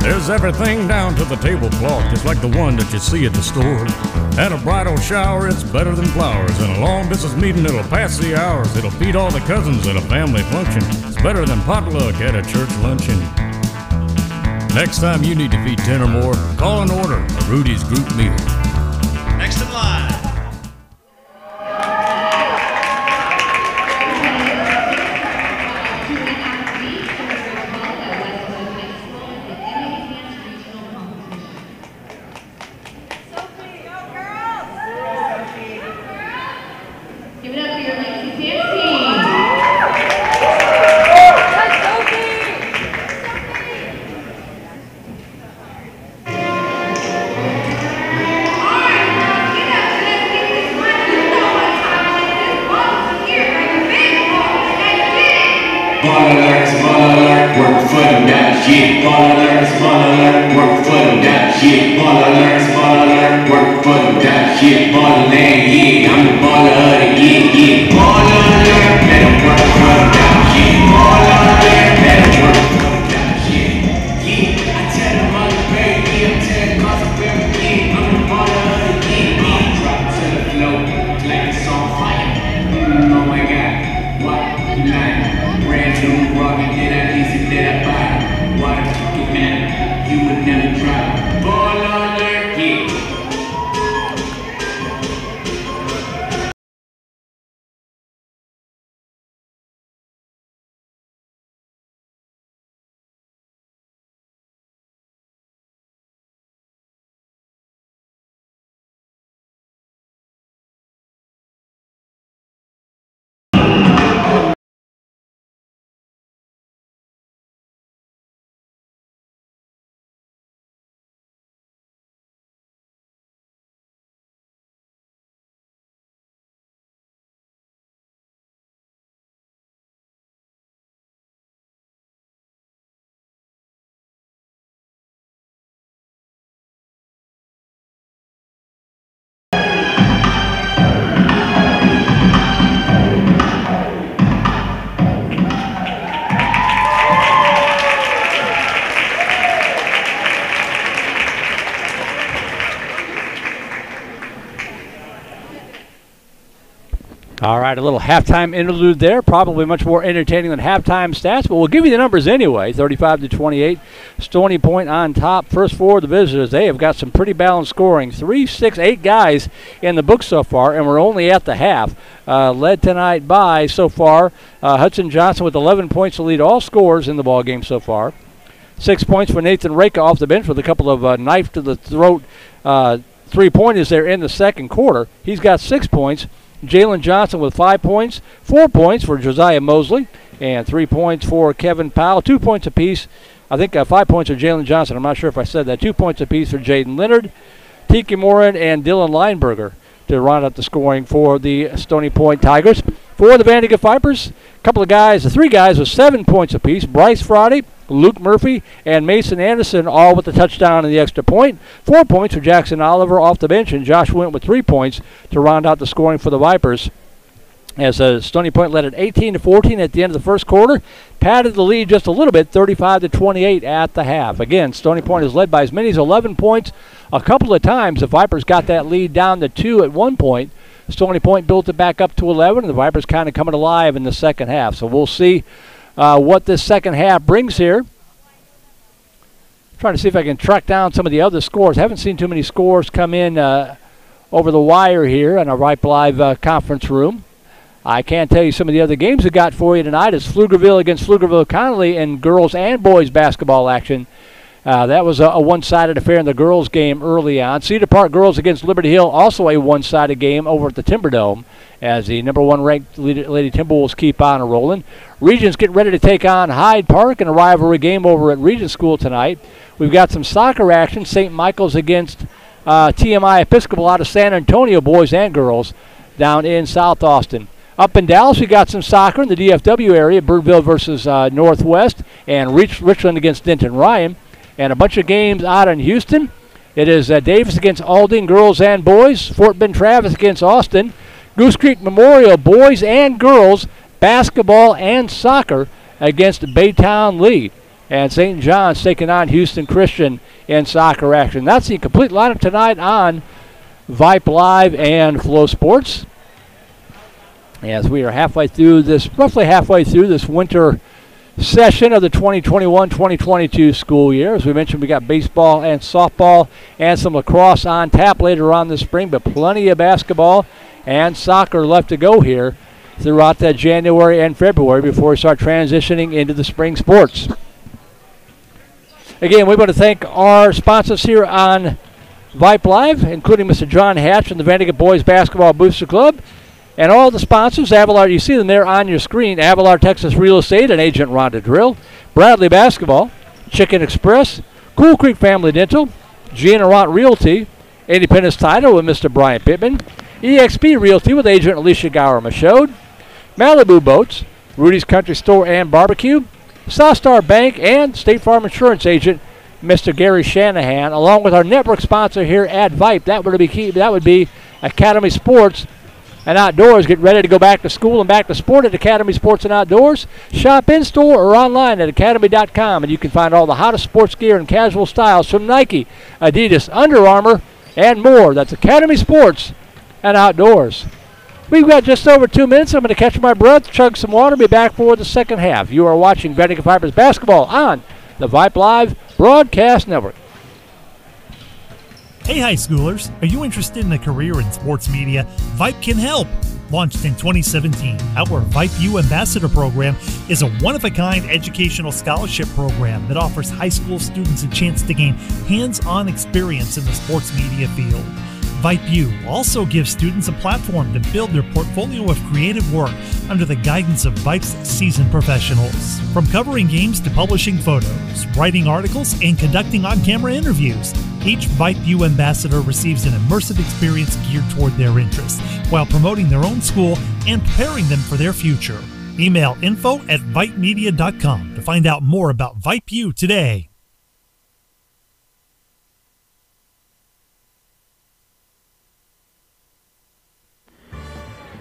There's everything down to the tablecloth, just like the one that you see at the store. At a bridal shower, it's better than flowers. And a long distance meeting, it'll pass the hours. It'll feed all the cousins at a family function. It's better than potluck at a church luncheon. Next time you need to feed 10 or more, call and order a Rudy's group meal. Next in line. Ball alert, work for them, that shit. Ball alert, work for them, that shit. Ball alert, work for them, that shit. Land, yeah, I'm the baller right, a little halftime interlude there. Probably much more entertaining than halftime stats, but we'll give you the numbers anyway. 35 to 28. Stony Point on top. First four of the visitors. They have got some pretty balanced scoring. Three, six, eight guys in the book so far, and we're only at the half. Uh, led tonight by so far uh, Hudson Johnson with 11 points to lead all scores in the ball game so far. Six points for Nathan Raka off the bench with a couple of uh, knife to the throat uh, three pointers there in the second quarter. He's got six points. Jalen Johnson with five points, four points for Josiah Mosley, and three points for Kevin Powell. Two points apiece. I think uh, five points for Jalen Johnson. I'm not sure if I said that. Two points apiece for Jaden Leonard, Tiki Morin, and Dylan Lineberger to round up the scoring for the Stony Point Tigers. For the Vandegrift Vipers, couple of guys, the three guys with seven points apiece. Bryce Friday, Luke Murphy, and Mason Anderson all with the touchdown and the extra point. Four points for Jackson Oliver off the bench, and Josh Wint with three points to round out the scoring for the Vipers. As uh, Stony Point led at 18 to 14 at the end of the first quarter, padded the lead just a little bit, 35 to 28 at the half. Again, Stony Point is led by as many as 11 points. A couple of times, the Vipers got that lead down to two at one point. Stony Point built it back up to 11, and the Vipers kind of coming alive in the second half. So we'll see uh, what this second half brings here. Trying to see if I can track down some of the other scores. Haven't seen too many scores come in uh, over the wire here in our Vype Live uh, conference room. I can't tell you some of the other games we got for you tonight. It's Pflugerville against Pflugerville Connally in girls and boys basketball action Uh, that was a, a one-sided affair in the girls' game early on. Cedar Park girls against Liberty Hill, also a one-sided game over at the Timberdome as the number one ranked Lady, Timberwolves keep on rolling. Regents get ready to take on Hyde Park in a rivalry game over at Regent School tonight. We've got some soccer action. St. Michael's against uh, TMI Episcopal out of San Antonio, boys and girls, down in South Austin. Up in Dallas, we got some soccer in the DFW area, Birdville versus uh, Northwest, and Rich- Richland against Denton Ryan. And a bunch of games out in Houston. It is uh, Davis against Aldine, girls and boys. Fort Bend Travis against Austin. Goose Creek Memorial, boys and girls, basketball and soccer against Baytown Lee. And St. John's taking on Houston Christian in soccer action. That's the complete lineup tonight on Vype Live and FloSports. As we are halfway through this, roughly halfway through this winter session of the 2021-2022 school year. As we mentioned, we got baseball and softball and some lacrosse on tap later on this spring, but plenty of basketball and soccer left to go here throughout that January and February before we start transitioning into the spring sports. Again, we want to thank our sponsors here on Vype Live, including Mr. John Hatch from the Vandegrift Boys Basketball Booster Club, and all the sponsors. Avalar, you see them there on your screen. Avalar Texas Real Estate and Agent Rhonda Drill, Bradley Basketball, Chicken Express, Cool Creek Family Dental, Gina Ront Realty, Independence Title with Mr. Brian Pittman, EXP Realty with Agent Alicia Gower Michaud, Malibu Boats, Rudy's Country Store and Barbecue, Southstar Bank, and State Farm Insurance Agent Mr. Gary Shanahan, along with our network sponsor here at Vype. That would be key, that would be Academy Sports and Outdoors. Get ready to go back to school and back to sport at Academy Sports and Outdoors. Shop in store or online at academy.com, and you can find all the hottest sports gear and casual styles from Nike, Adidas, Under Armour, and more. That's Academy Sports and Outdoors. We've got just over two minutes. I'm going to catch my breath, chug some water, be back for the second half. You are watching Vandegrift Vipers basketball on the Vype Live Broadcast Network. Hey, high schoolers, are you interested in a career in sports media? Vype can help. Launched in 2017, our Vype U Ambassador Program is a one of a kind educational scholarship program that offers high school students a chance to gain hands on experience in the sports media field. VypeU also gives students a platform to build their portfolio of creative work under the guidance of Vype's seasoned professionals. From covering games to publishing photos, writing articles, and conducting on camera interviews, each VypeU ambassador receives an immersive experience geared toward their interests while promoting their own school and preparing them for their future. Email info at VypeMedia.com to find out more about VypeU today.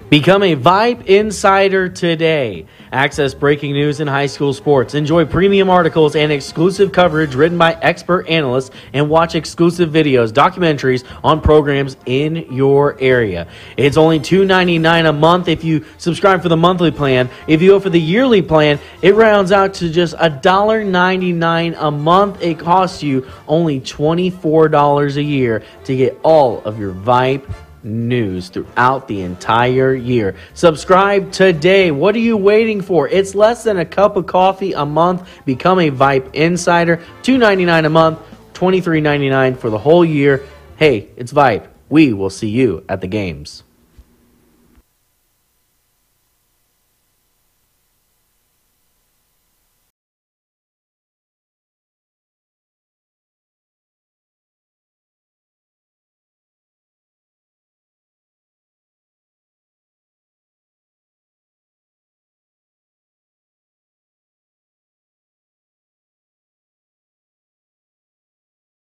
Become a Vype Insider today. Access breaking news in high school sports. Enjoy premium articles and exclusive coverage written by expert analysts and watch exclusive videos, documentaries on programs in your area. It's only $2.99 a month if you subscribe for the monthly plan. If you go for the yearly plan, it rounds out to just $1.99 a month. It costs you only $24 a year to get all of your Vype news throughout the entire year. Subscribe today. What are you waiting for? It's less than a cup of coffee a month. Become a Vype Insider. $2.99 a month, $23.99 for the whole year. Hey, it's Vype. We will see you at the games.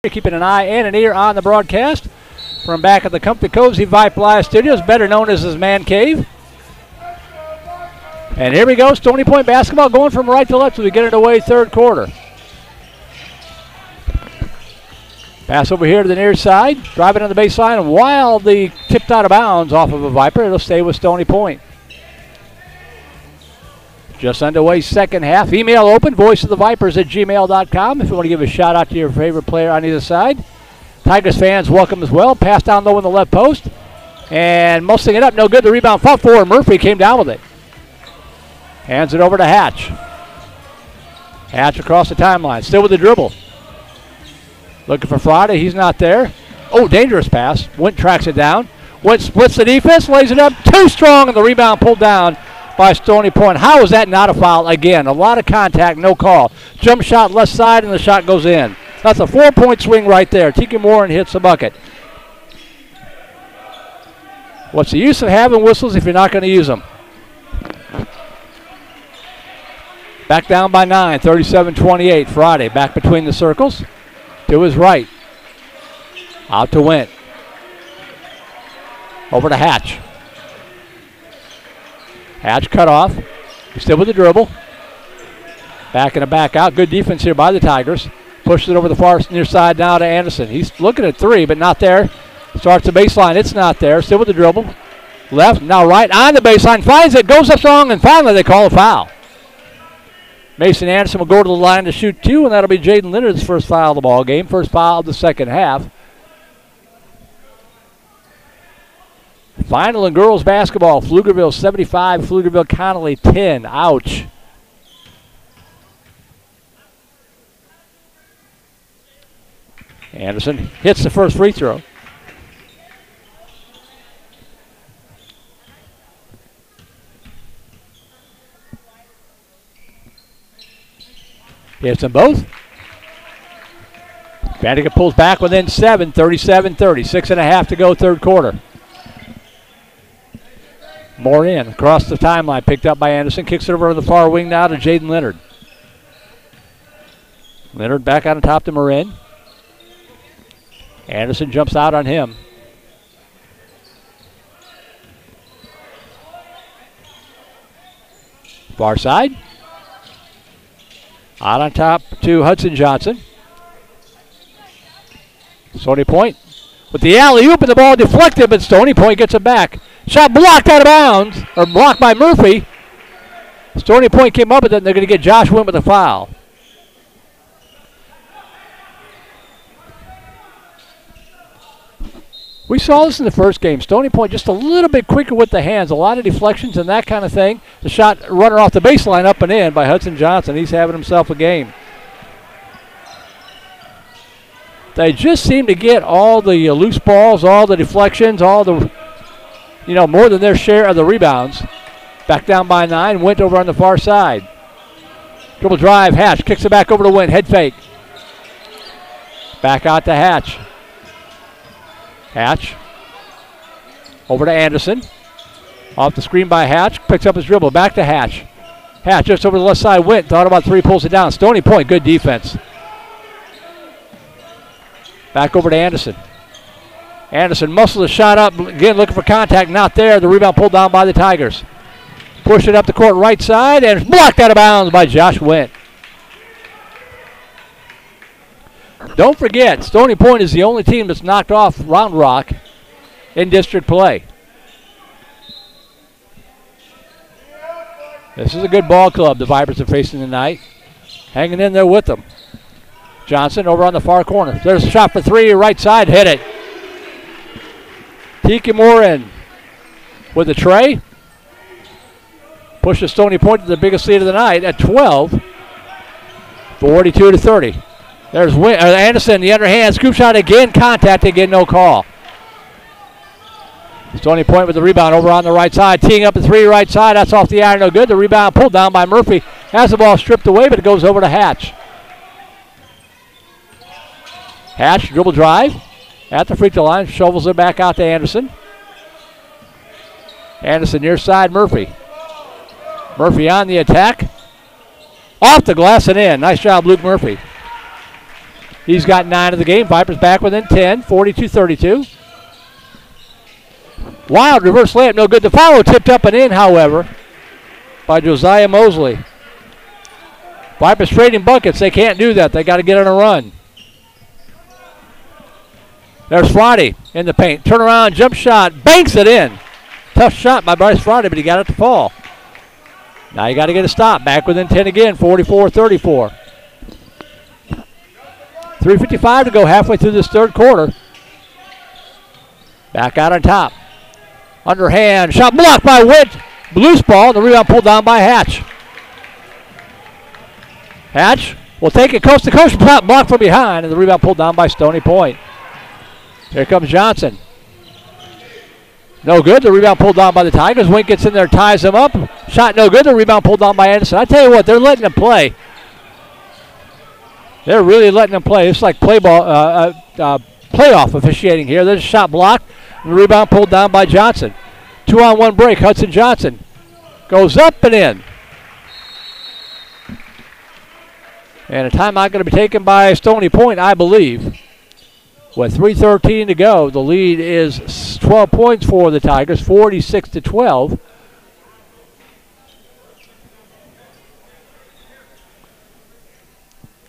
Keeping an eye and an ear on the broadcast from back at the Comfy Cozy Vype Live Studios, better known as his Man Cave. And here we go, Stony Point basketball going from right to left as we get it away third quarter. Pass over here to the near side, driving on the baseline, and wildly tipped out of bounds off of a Viper. It'll stay with Stony Point. Just underway, second half. Email open, voice of the Vipers at gmail.com if you want to give a shout out to your favorite player on either side. Tigers fans, welcome as well. Pass down low in the left post. And muscling it up, no good. The rebound fought for. Murphy came down with it. Hands it over to Hatch. Hatch across the timeline, still with the dribble. Looking for Friday. He's not there. Oh, dangerous pass. Wint tracks it down. Wint splits the defense, lays it up too strong, and the rebound pulled down by Stony Point. How is that not a foul? Again, a lot of contact, no call. Jump shot left side, and the shot goes in. That's a four point swing right there. Tiki Moore hits the bucket. What's the use of having whistles if you're not going to use them? Back down by nine, 37 28. Friday back between the circles to his right. Out to Wint. Over to Hatch. Hatch cut off. He's still with the dribble. Back and a back out. Good defense here by the Tigers. Pushes it over the far near side now to Anderson. He's looking at three, but not there. Starts the baseline. It's not there. Still with the dribble. Left, now right on the baseline. Finds it, goes up strong, and finally they call a foul. Mason Anderson will go to the line to shoot two, and that'll be Jaden Leonard's first foul of the ball game. First foul of the second half. Final in girls basketball, Pflugerville 75, Pflugerville Connally 10. Ouch. Anderson hits the first free throw. Hits them both. Vandegrift pulls back within seven, 37 30. Six and a half to go, third quarter. More in across the timeline, picked up by Anderson. Kicks it over to the far wing now to Jaden Leonard. Leonard back on top to Marin. Anderson jumps out on him. Far side. Out on top to Hudson Johnson. Stony Point with the alley oop and the ball deflected, but Stony Point gets it back. Shot blocked out of bounds, or blocked by Murphy. Stony Point came up with it, and they're going to get Josh Wint with a foul. We saw this in the first game. Stony Point just a little bit quicker with the hands, a lot of deflections and that kind of thing. The shot runner off the baseline up and in by Hudson Johnson. He's having himself a game. They just seem to get all the uh, loose balls, all the deflections, all the, you know, more than their share of the rebounds. Back down by nine, Wint over on the far side. Dribble drive, Hatch kicks it back over to Wint, head fake. Back out to Hatch. Hatch. Over to Anderson. Off the screen by Hatch. Picks up his dribble. Back to Hatch. Hatch just over the left side. Wint. Thought about three. Pulls it down. Stony Point. Good defense. Back over to Anderson. Anderson muscles a shot up. Again, looking for contact. Not there. The rebound pulled down by the Tigers. Push it up the court right side and blocked out of bounds by Josh Wint. Don't forget, Stony Point is the only team that's knocked off Round Rock in district play. This is a good ball club the Vipers are facing tonight. Hanging in there with them. Johnson over on the far corner. There's a shot for three, right side, hit it. Tiki Moore in with the tray. Pushes Stony Point to the biggest lead of the night at 12. 42 to 30. There's Wint- uh, Anderson, the underhand scoop shot again, contact again, no call. Stony Point with the rebound over on the right side, teeing up the three right side. That's off the iron, no good. The rebound pulled down by Murphy. Has the ball stripped away, but it goes over to Hatch. Hatch dribble drive at the free throw line, shovels it back out to Anderson. Anderson near side, Murphy. Murphy on the attack. Off the glass and in. Nice job, Luke Murphy. He's got nine of the game. Vipers back within 10, 42 32. Wild reverse layup, no good. The follow tipped up and in, however, by Josiah Mosley. Vipers trading buckets. They can't do that. They got to get on a run. There's Friday in the paint. Turn around, jump shot, banks it in. Tough shot by Bryce Friday, but he got it to fall. Now you got to get a stop. Back within 10 again, 44 34. 3.55 to go halfway through this third quarter. Back out on top. Underhand shot blocked by Wint. Loose ball. The rebound pulled down by Hatch. Hatch will take it coast to coast, block blocked from behind, and the rebound pulled down by Stony Point. Here comes Johnson. No good. The rebound pulled down by the Tigers. Wint gets in there, ties them up. Shot no good. The rebound pulled down by Anderson. I tell you what, they're letting them play. They're really letting them play. It's like play ball, uh, uh, uh, playoff officiating here. There's a shot blocked. The rebound pulled down by Johnson. Two on one break. Hudson Johnson goes up and in. And a timeout going to be taken by Stony Point, I believe. With 3.13 to go, the lead is 12 points for the Tigers, 46 to 12.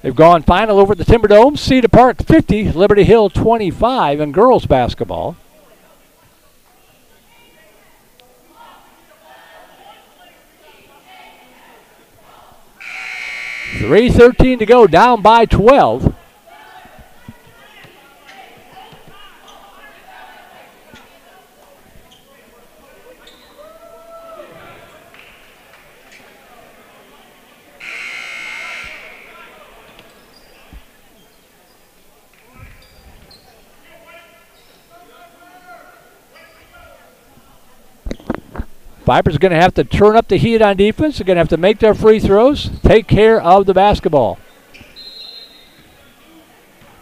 They've gone final over at the Timberdome, Cedar Park 50, Liberty Hill 25 in girls basketball. Three thirteen to go, down by twelve. Vipers are going to have to turn up the heat on defense. They're going to have to make their free throws, take care of the basketball.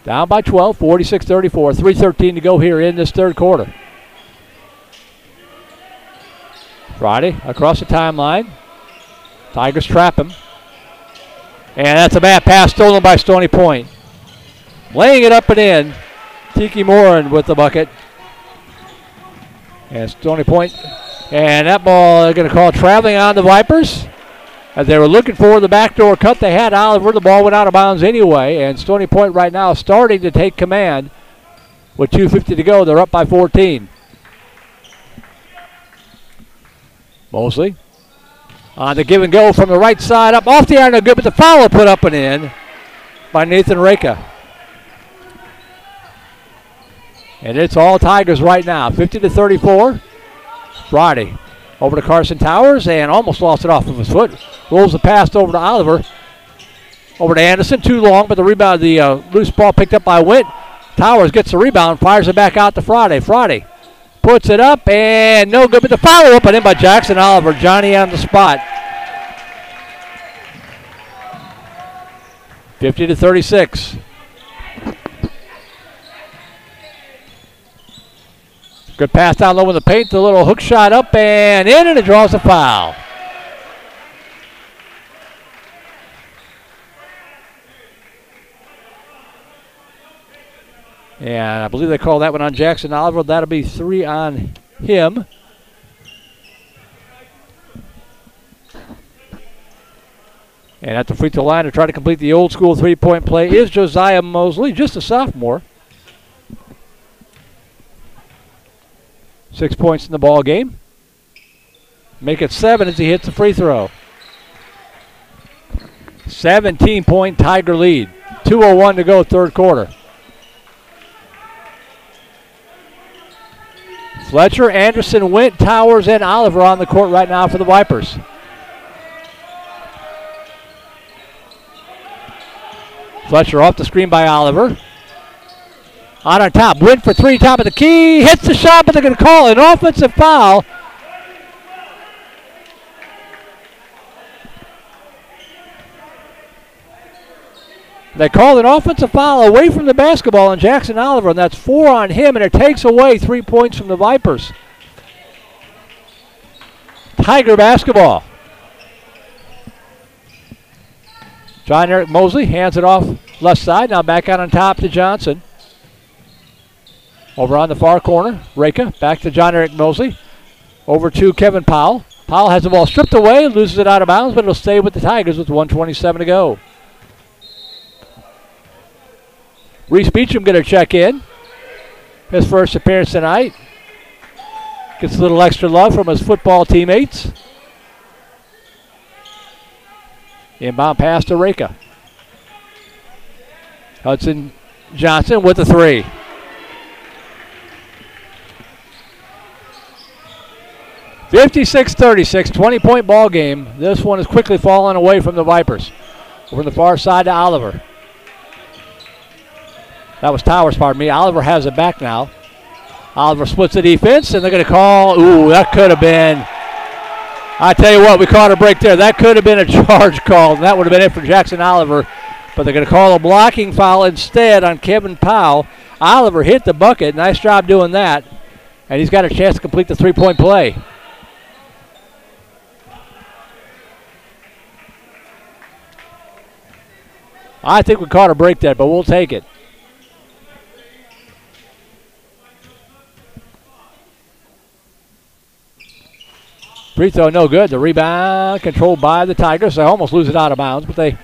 Down by 12, 46 34. 3.13 to go here in this third quarter. Friday across the timeline. Tigers trap him. And that's a bad pass stolen by Stony Point. Laying it up and in. Tiki Moran with the bucket. And Stony Point and that ball they're going to call traveling on the Vipers. As they were looking for the backdoor cut, they had Oliver. The ball went out of bounds anyway, and Stony Point right now starting to take command with 2.50 to go. They're up by 14. Mosley on the give and go from the right side up off the iron, no good, but the foul put up and in by Nathan Reka. And it's all Tigers right now, 50 to 34. Friday over to Carson Towers and almost lost it off of his foot. Rolls the pass over to Oliver. Over to Anderson, too long, but the rebound, the uh, loose ball picked up by Wint. Towers gets the rebound, fires it back out to Friday. Friday puts it up and no good, but the follow up and in by Jackson Oliver. Johnny on the spot. 50 to 36. Good pass down low in the paint. The little hook shot up and in, and it draws a foul. And I believe they call that one on Jackson Oliver. That'll be three on him. And at the free throw line to try to complete the old school three point play is Josiah Mosley, just a sophomore. Six points in the ball game. Make it seven as he hits the free throw. 17 point Tiger lead. 2.01 to go, third quarter. Fletcher, Anderson, Wint, Towers, and Oliver on the court right now for the Vipers. Fletcher off the screen by Oliver. On our top, Wint for three, top of the key, hits the shot, but they're going to call an offensive foul. They call an offensive foul away from the basketball on Jackson Oliver, and that's four on him, and it takes away three points from the Vipers. Tiger basketball. John Eric Mosley hands it off left side. Now back out on top to Johnson. Over on the far corner, Reka back to John Eric Mosley. Over to Kevin Powell. Powell has the ball stripped away, loses it out of bounds, but it'll stay with the Tigers with 127 to go. Reese Beecham going to check in. His first appearance tonight. Gets a little extra love from his football teammates. Inbound pass to Reka. Hudson Johnson with the three. 56 36, 20 point ball game. This one is quickly falling away from the Vipers. Over the far side to Oliver. That was Towers, pardon me. Oliver has it back now. Oliver splits the defense, and they're going to call. Ooh, that could have been. I tell you what, we caught a break there. That could have been a *laughs* charge call, and that would have been it for Jackson Oliver. But they're going to call a blocking foul instead on Kevin Powell. Oliver hit the bucket. Nice job doing that. And he's got a chance to complete the three point play. I think we caught a break there, but we'll take it. Free throw, no good. The rebound controlled by the Tigers. They almost lose it out of bounds, but they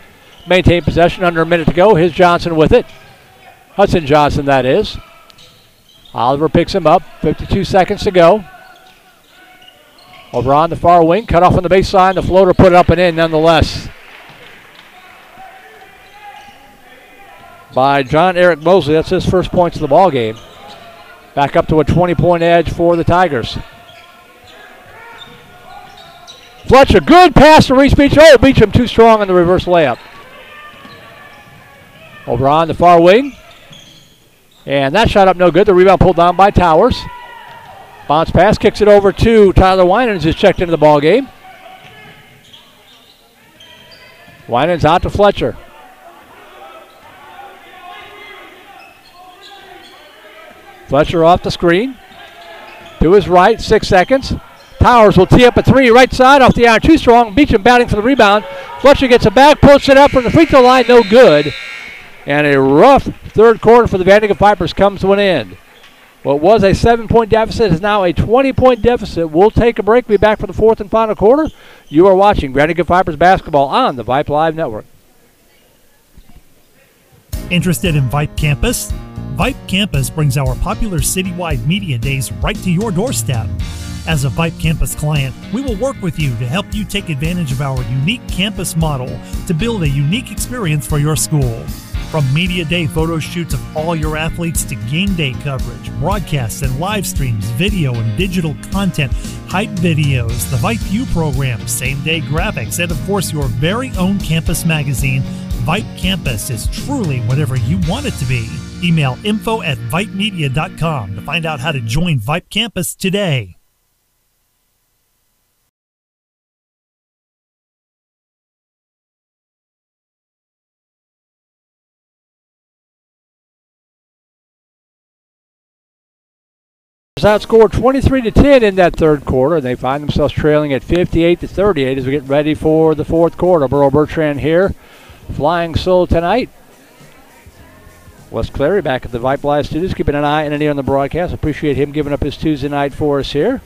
maintain possession under a minute to go. Here's Johnson with it. Hudson Johnson, that is. Oliver picks him up. 52 seconds to go. Over on the far wing, cut off on the baseline. The floater put it up and in nonetheless. By John Eric Mosley. That's his first points of the ball game. Back up to a 20 point edge for the Tigers. Fletcher, good pass to Reese Beach. Oh, Beecham too strong on the reverse layup. Over on the far wing. And that shot up no good. The rebound pulled down by Towers. Bounce pass, kicks it over to Tyler Winans, who's checked into the ball game. Winans out to Fletcher. Fletcher off the screen. To his right, six seconds. Towers will tee up a three, right side off the iron. Too strong. Beecham batting for the rebound. Fletcher gets it back, puts it up from the free throw line, no good. And a rough third quarter for the Vandegrift Vipers comes to an end. What was a seven point deficit is now a 20 point deficit. We'll take a break. Be back for the fourth and final quarter. You are watching Vandegrift Vipers basketball on the Vype Live Network. Interested in Vype Campus? Vype Campus brings our popular citywide media days right to your doorstep. As a Vype Campus client, we will work with you to help you take advantage of our unique campus model to build a unique experience for your school. From media day photo shoots of all your athletes to game day coverage, broadcasts and live streams, video and digital content, hype videos, the VypeU program, same day graphics, and of course your very own campus magazine, Vype Campus is truly whatever you want it to be. Email info at vypemedia.com to find out how to join Vype Campus today. outscored 23 to 10 in that third quarter, they find themselves trailing at 58 to 38 as we get ready for the fourth quarter. Burrow Bertrand here, flying solo tonight. Wes Clary back at the Vype Live studios, keeping an eye and an ear on the broadcast. Appreciate him giving up his Tuesday night for us here.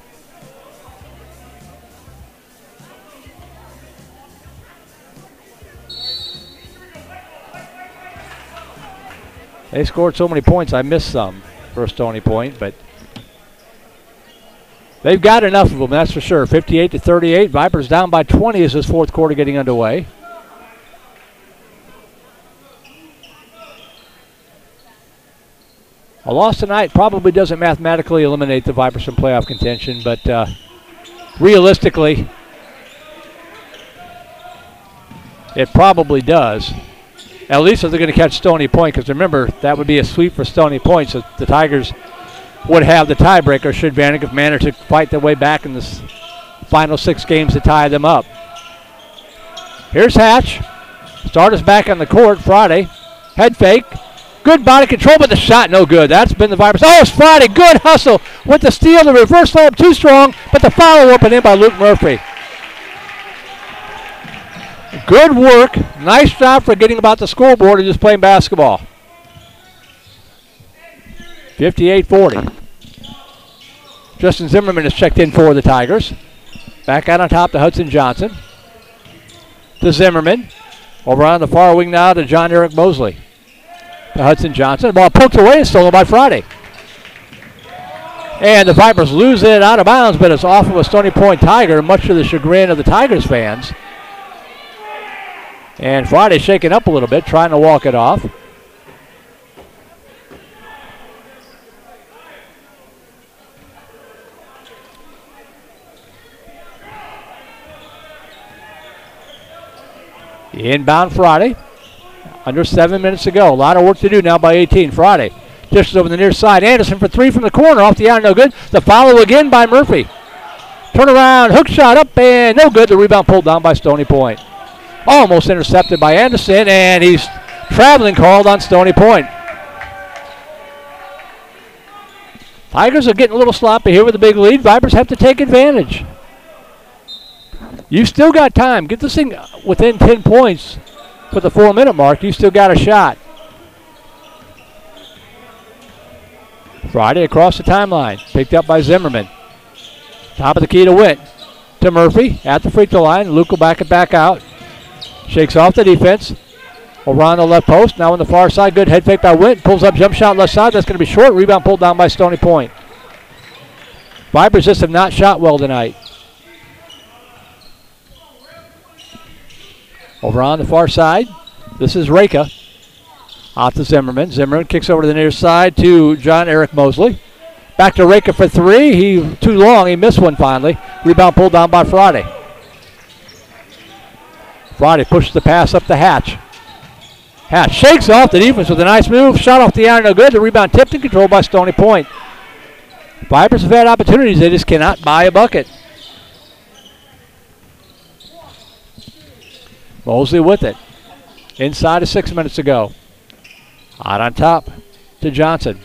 They scored so many points, I missed some for a Stony Point, but they've got enough of them, that's for sure. 58 to 38. Vipers down by 20 as this fourth quarter getting underway. A loss tonight probably doesn't mathematically eliminate the Vipers from playoff contention, but uh, realistically, it probably does. At least if they're going to catch Stony Point, because remember, that would be a sweep for Stony Point, so the Tigers would have the tiebreaker should Vandegrift manage to fight their way back in the final six games to tie them up. Here's Hatch. Start us back on the court Friday. Head fake. Good body control, but the shot no good. That's been the Vipers. Oh, it's Friday. Good hustle with the steal. The reverse layup too strong, but the foul open in by Luke Murphy. Good work. Nice job for getting about the scoreboard and just playing basketball. 58 40. Justin Zimmerman is checked in for the Tigers. Back out on top to Hudson Johnson. To Zimmerman. Over on the far wing now to John Eric Mosley. To Hudson Johnson. Ball poked away and stolen by Friday. And the Vipers lose it out of bounds, but it's off of a Stony Point Tiger, much to the chagrin of the Tigers fans. And Friday shaking up a little bit, trying to walk it off. Inbound Friday. Under seven minutes to go. A lot of work to do now by 18. Friday. Dishes over the near side. Anderson for three from the corner. Off the iron, no good. The follow again by Murphy. Turn around, hook shot up and no good. The rebound pulled down by Stony Point. Almost intercepted by Anderson, and he's traveling called on Stony Point. Tigers are getting a little sloppy here with a big lead. Vipers have to take advantage. You've still got time. Get this thing within 10 points for the four minute mark. You still got a shot. Friday across the timeline. Picked up by Zimmerman. Top of the key to Wint. To Murphy at the free throw line. Luke will back it back out. Shakes off the defense. On the left post. Now on the far side. Good head fake by Wint. Pulls up jump shot left side. That's going to be short. Rebound pulled down by Stony Point. Vipers just have not shot well tonight. Over on the far side. This is Reka. Off to Zimmerman. Zimmerman kicks over to the near side to John Eric Mosley. Back to Reka for three. He too long. He missed one finally. Rebound pulled down by Friday. Friday pushes the pass up the hatch. Hatch shakes off the defense with a nice move. Shot off the iron, no good. The rebound tipped and controlled by Stony Point. Vipers have had opportunities. They just cannot buy a bucket. Mosley with it. Inside of six minutes to go. Out on top to Johnson.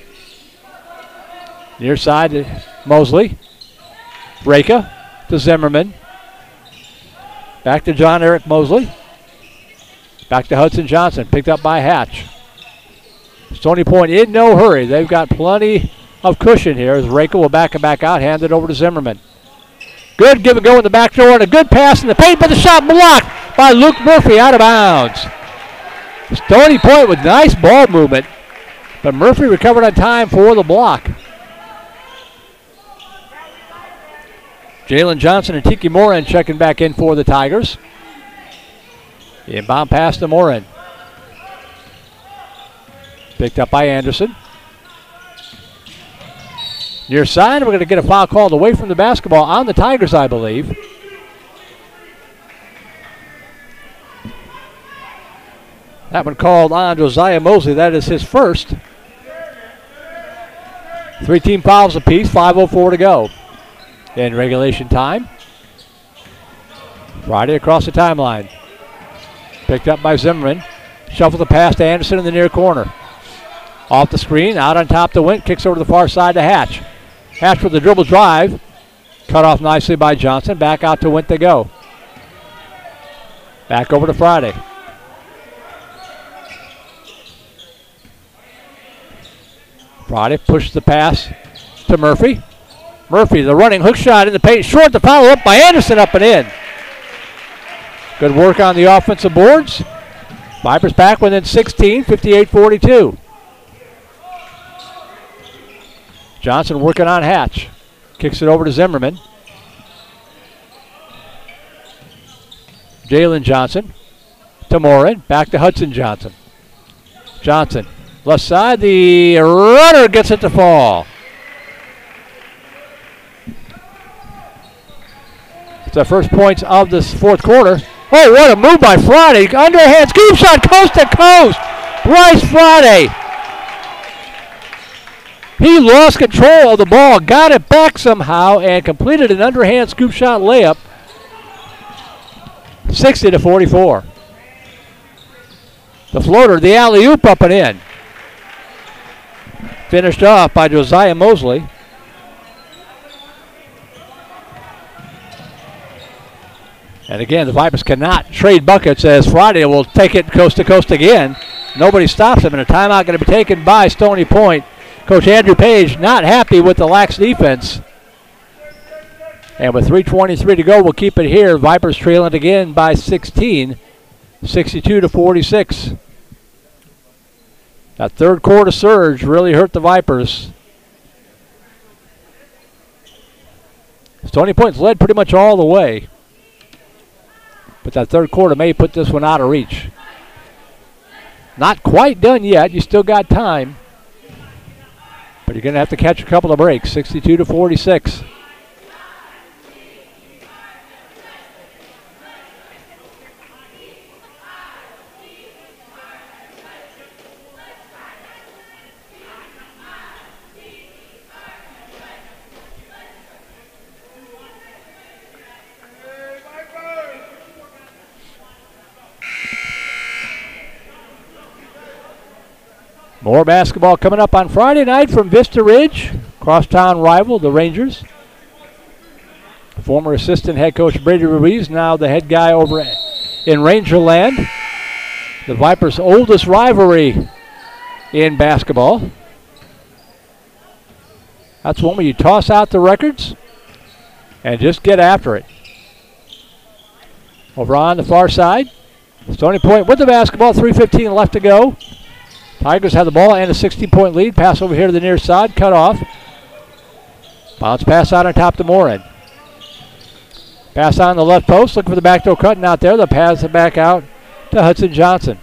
Near side to Mosley. Reka to Zimmerman. Back to John Eric Mosley. Back to Hudson Johnson. Picked up by Hatch. Stony Point in no hurry. They've got plenty of cushion here as Reka will back it back out. Hand it over to Zimmerman. Good give and go in the back door and a good pass in the paint, but the shot blocked by Luke Murphy out of bounds. Stony Point with nice ball movement, but Murphy recovered on time for the block. Jalen Johnson and Tiki Morin checking back in for the Tigers. Inbound pass to Morin. Picked up by Anderson. Near side, we're going to get a foul called away from the basketball on the Tigers, I believe. That one called on Josiah Mosley. That is his first. Three team fouls apiece, 5.04 to go in regulation time. Friday across the timeline. Picked up by Zimmerman. Shuffle the pass to Anderson in the near corner. Off the screen, out on top to Wint, kicks over to the far side to Hatch. Hatch with the dribble drive. Cut off nicely by Johnson. Back out to Wint to go. Back over to Friday. Friday pushes the pass to Murphy. Murphy, the running hook shot in the paint, short. The follow up by Anderson, up and in. Good work on the offensive boards. Vipers back within 16, 58 42. Johnson working on Hatch. Kicks it over to Zimmerman. Jalen Johnson to Morin. Back to Hudson Johnson. Johnson, left side. The runner gets it to fall. It's the first points of this fourth quarter. Oh, what a move by Friday. Underhand scoop shot coast to coast. Bryce Friday. He lost control of the ball, got it back somehow, and completed an underhand scoop shot layup. 60 to 44. The floater, the alley oop up and in. Finished off by Josiah Mosley. And again, the Vipers cannot trade buckets as Friday will take it coast to coast again. Nobody stops them, and a timeout going to be taken by Stony Point. Coach Andrew Page not happy with the lax defense. And with 3.23 to go, we'll keep it here. Vipers trailing again by 16, 62 to 46. That third quarter surge really hurt the Vipers. Stony Point's led pretty much all the way. But that third quarter may put this one out of reach. Not quite done yet. You still got time. But you're going to have to catch a couple of breaks. 62 to 46. More basketball coming up on Friday night from Vista Ridge, crosstown rival, the Rangers. Former assistant head coach Brady Ruiz, now the head guy over in Rangerland. The Vipers' oldest rivalry in basketball. That's one where you toss out the records and just get after it. Over on the far side, Stony Point with the basketball, 3.15 left to go. Tigers have the ball and a 16 point lead. Pass over here to the near side, cut off. Bounce pass out on top to Morin. Pass on the left post, looking for the backdoor cutting out there. The pass it back out to Hudson Johnson.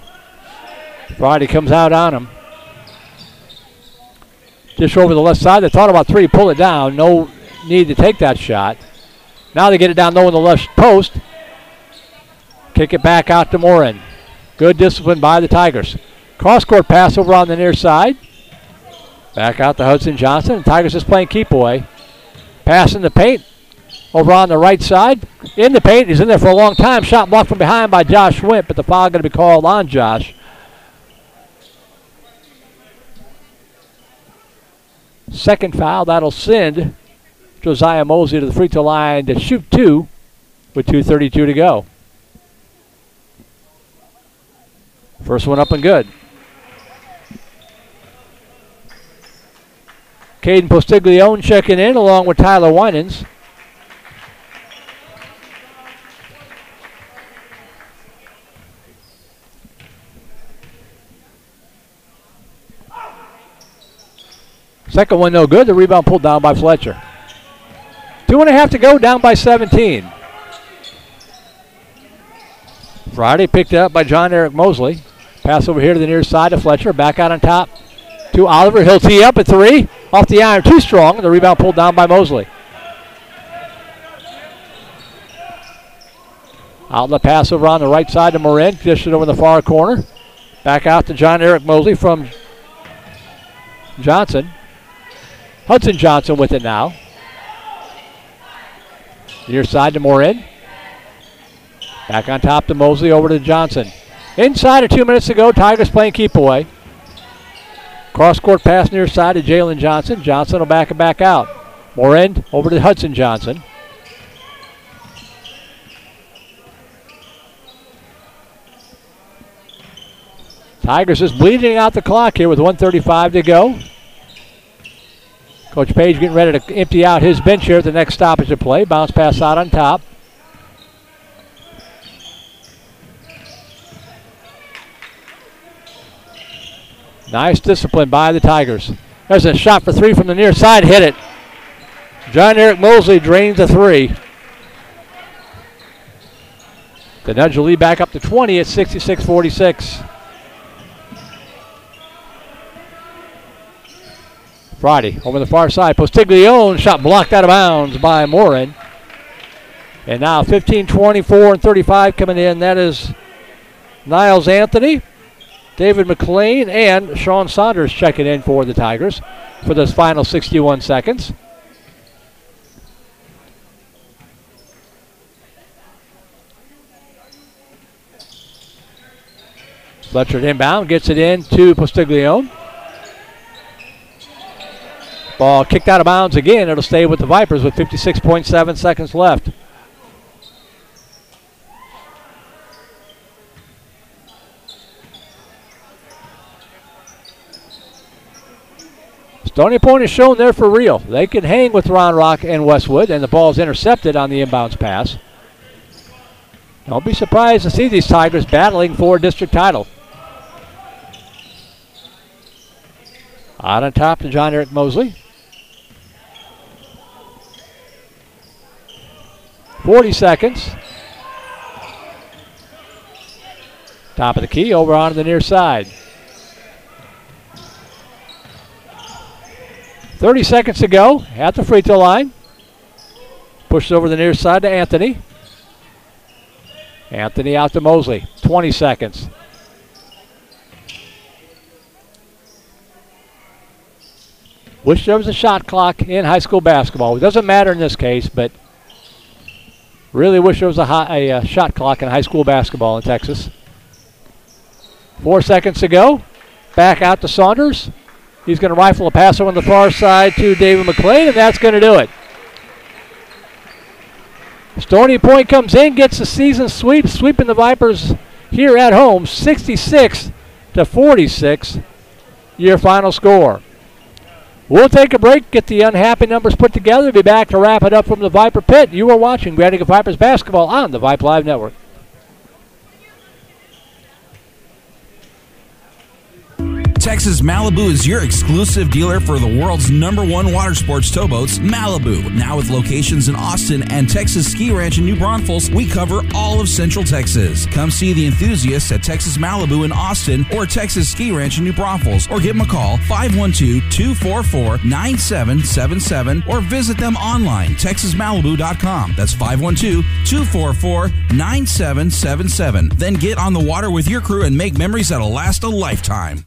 Friday comes out on him. Just over the left side. They thought about three, pull it down. No need to take that shot. Now they get it down low in the left post. Kick it back out to Morin. Good discipline by the Tigers. Cross court pass over on the near side. Back out to Hudson Johnson. Tigers just playing keep away. Pass in the paint. Over on the right side. In the paint. He's in there for a long time. Shot blocked from behind by Josh Wint, but the foul going to be called on Josh. Second foul. That'll send Josiah Mosley to the free throw line to shoot two with 2.32 to go. First one up and good. Caden Postiglione checking in along with Tyler Winans. Second one no good. The rebound pulled down by Fletcher. Two and a half to go, down by 17. Friday picked up by John Eric Mosley. Pass over here to the near side to Fletcher. Back out on top to Oliver. He'll tee up at three. Off the iron, too strong. The rebound pulled down by Mosley. Outlet pass over on the right side to Morin. Dished it over the far corner. Back out to John Eric Mosley from Johnson. Hudson Johnson with it now. Near side to Morin. Back on top to Mosley over to Johnson. Inside of two minutes to go, Tigers playing keep away. Cross court pass near side to Jalen Johnson. Johnson will back it back out. Morin over to Hudson Johnson. Tigers is bleeding out the clock here with 135 to go. Coach Page getting ready to empty out his bench here at the next stoppage of play. Bounce pass out on top. Nice discipline by the Tigers. There's a shot for three from the near side. Hit it. John Eric Mosley drains a three. The nudge will lead back up to 20 at 66 46. Friday over the far side. Postiglione shot blocked out of bounds by Morin. And now 15, 24, and 35 coming in. That is Niles Anthony, David McLean, and Sean Saunders checking in for the Tigers for those final 61 seconds. Fletcher inbound, gets it in to Postiglione. Ball kicked out of bounds again. It'll stay with the Vipers with 56.7 seconds left. Stony Point is shown there for real. They can hang with Round Rock and Westwood, and the ball's intercepted on the inbounds pass. Don't be surprised to see these Tigers battling for district title. Out on top to John Eric Mosley. 40 seconds. Top of the key over onto the near side. 30 seconds to go at the free throw line. Pushes over the near side to Anthony. Anthony out to Mosley. 20 seconds. Wish there was a shot clock in high school basketball. It doesn't matter in this case, but really wish there was a, a, a shot clock in high school basketball in Texas. Four seconds to go. Back out to Saunders. He's going to rifle a pass over on the far side to David McLean, and that's going to do it. Stony Point comes in, gets the season sweep, sweeping the Vipers here at home, 66 to 46. Your final score. We'll take a break, get the unhappy numbers put together, be back to wrap it up from the Viper Pit. You are watching Brannigan Vipers basketball on the Vype Live Network. Texas Malibu is your exclusive dealer for the world's number one water sports towboats, Malibu. Now with locations in Austin and Texas Ski Ranch in New Braunfels, we cover all of Central Texas. Come see the enthusiasts at Texas Malibu in Austin or Texas Ski Ranch in New Braunfels or give them a call 512-244-9777 or visit them online texasmalibu.com. That's 512-244-9777. Then get on the water with your crew and make memories that'll last a lifetime.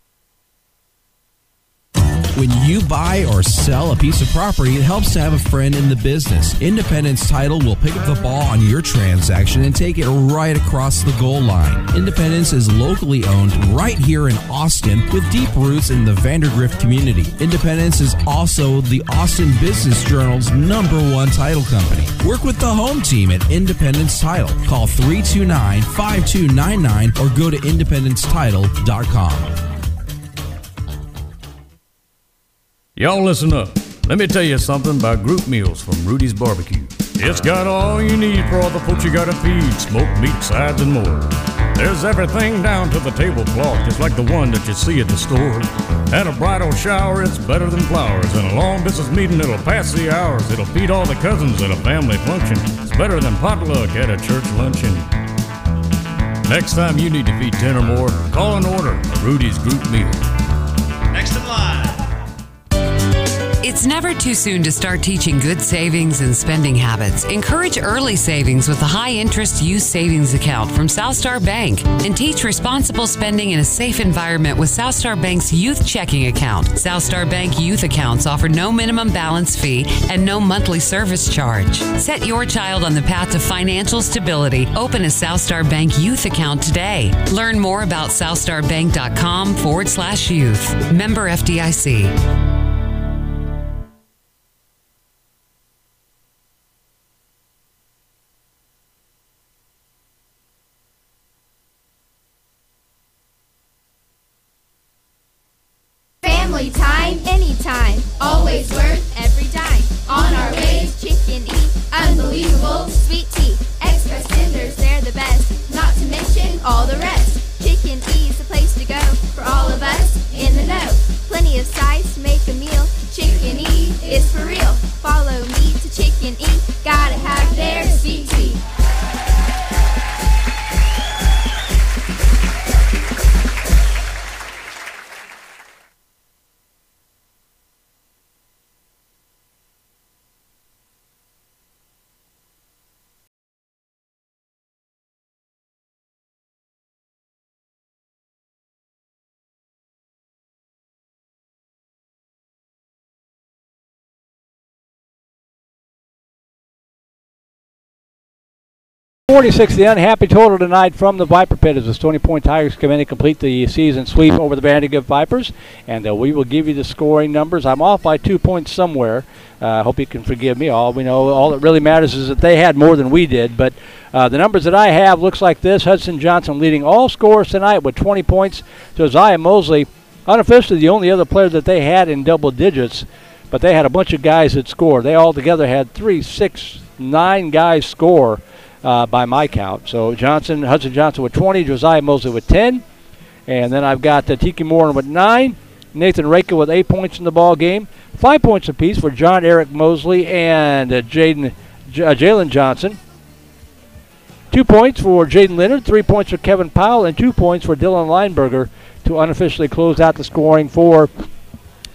When you buy or sell a piece of property, it helps to have a friend in the business. Independence Title will pick up the ball on your transaction and take it right across the goal line. Independence is locally owned right here in Austin with deep roots in the Vandegrift community. Independence is also the Austin Business Journal's number one title company. Work with the home team at Independence Title. Call 329 5299 or go to independencetitle.com. Y'all listen up. Let me tell you something about group meals from Rudy's Barbecue. It's got all you need for all the folks you gotta feed smoked meat, sides, and more. There's everything down to the tablecloth, just like the one that you see at the store. At a bridal shower, it's better than flowers. And a long business meeting, it'll pass the hours. It'll feed all the cousins at a family function. It's better than potluck at a church luncheon. Next time you need to feed 10 or more, call and order Rudy's group meal. Next in line. It's never too soon to start teaching good savings and spending habits. Encourage early savings with a high interest youth savings account from Southstar Bank and teach responsible spending in a safe environment with Southstar Bank's youth checking account. Southstar Bank youth accounts offer no minimum balance fee and no monthly service charge. Set your child on the path to financial stability. Open a Southstar Bank youth account today. Learn more about southstarbank.com forward slash youth. Member FDIC. 46, the unhappy total tonight from the Viper Pit as the Stony Point Tigers come in and complete the season sweep over the Bandicoot Vipers. And uh, we will give you the scoring numbers. I'm off by two points somewhere. Uh, I uh, hope you can forgive me. All we know, all that really matters is that they had more than we did. But uh, the numbers that I have looks like this: Hudson Johnson leading all scores tonight with 20 points. Josiah Mosley, unofficially the only other player that they had in double digits, but they had a bunch of guys that scored. They all together had three, six, nine guys score uh, by my count. So Johnson, Hudson Johnson with 20, Josiah Mosley with 10, and then I've got uh, Tiki Moore with nine, Nathan Raka with eight points in the ball game, five points apiece for John Eric Mosley and uh, Jaden J- uh, Jalen Johnson. Two points for Jaden Leonard, three points for Kevin Powell, and two points for Dylan Lineberger to unofficially close out the scoring for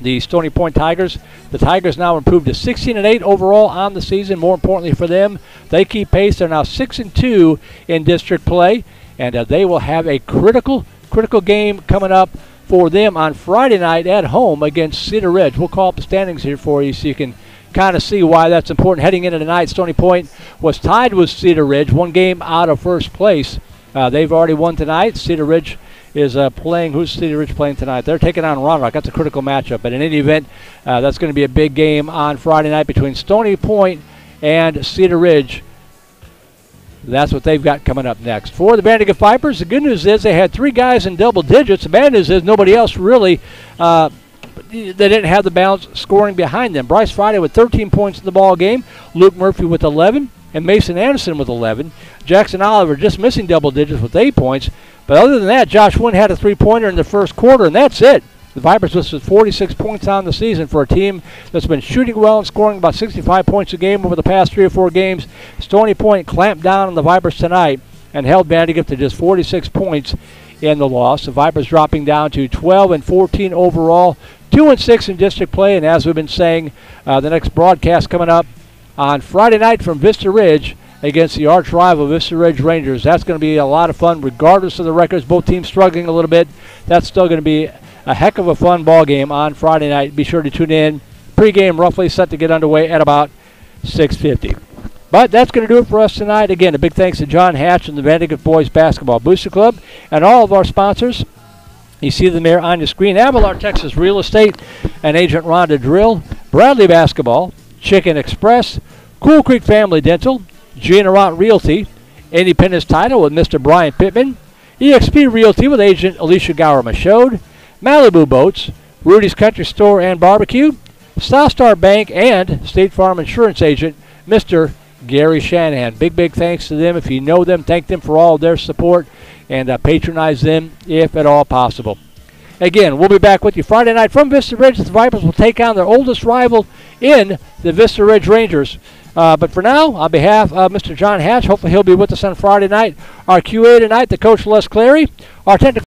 the Stony Point Tigers. The Tigers now improved to 16 and 8 overall on the season. More importantly for them, they keep pace. They're now 6 and 2 in district play, and uh, they will have a critical, critical game coming up for them on Friday night at home against Cedar Ridge. We'll call up the standings here for you so you can kind of see why that's important. Heading into tonight, Stony Point was tied with Cedar Ridge, one game out of first place. Uh, they've already won tonight. Cedar Ridge is uh, playing. Who's Cedar Ridge playing tonight? They're taking on Roanoke. That's a critical matchup. But in any event, uh, that's going to be a big game on Friday night between Stony Point and Cedar Ridge. That's what they've got coming up next. For the Vandegrift Vipers, the good news is they had three guys in double digits. The bad news is nobody else really. Uh, they didn't have the balance scoring behind them. Bryce Friday with 13 points in the ball game. Luke Murphy with 11 and Mason Anderson with 11. Jackson Oliver just missing double digits with eight points. But other than that, Josh Wint had a three-pointer in the first quarter, and that's it. The Vipers listed 46 points on the season for a team that's been shooting well and scoring about 65 points a game over the past three or four games. Stony Point clamped down on the Vipers tonight and held Vandegrift to just 46 points in the loss. The Vipers dropping down to 12 and 14 overall, 2 and 6 in district play. And as we've been saying, uh, the next broadcast coming up on Friday night from Vista Ridge against the arch rival Vista Ridge Rangers. That's going to be a lot of fun, regardless of the records. Both teams struggling a little bit. That's still going to be a heck of a fun ball game on Friday night. Be sure to tune in. Pre-game roughly set to get underway at about 6:50. But that's going to do it for us tonight. Again, a big thanks to John Hatch and the Vandegrift Boys Basketball Booster Club and all of our sponsors. You see them there on your screen. Avalar Texas Real Estate and Agent Rhonda Drill, Bradley Basketball, Chicken Express, Cool Creek Family Dental, Generant Realty, Independence Title with Mr. Brian Pittman, EXP Realty with Agent Alicia Gower Machode, Malibu Boats, Rudy's Country Store and Barbecue, Southstar Bank, and State Farm Insurance Agent Mr. Gary Shanahan. Big, big thanks to them. If you know them, thank them for all their support and uh, patronize them if at all possible. Again, we'll be back with you Friday night from Vista Ridge. The Vipers will take on their oldest rival in the Vista Ridge Rangers. Uh, but for now, on behalf of Mr. John Hatch, hopefully he'll be with us on Friday night. Our QA tonight, the coach Les Clary. Our technical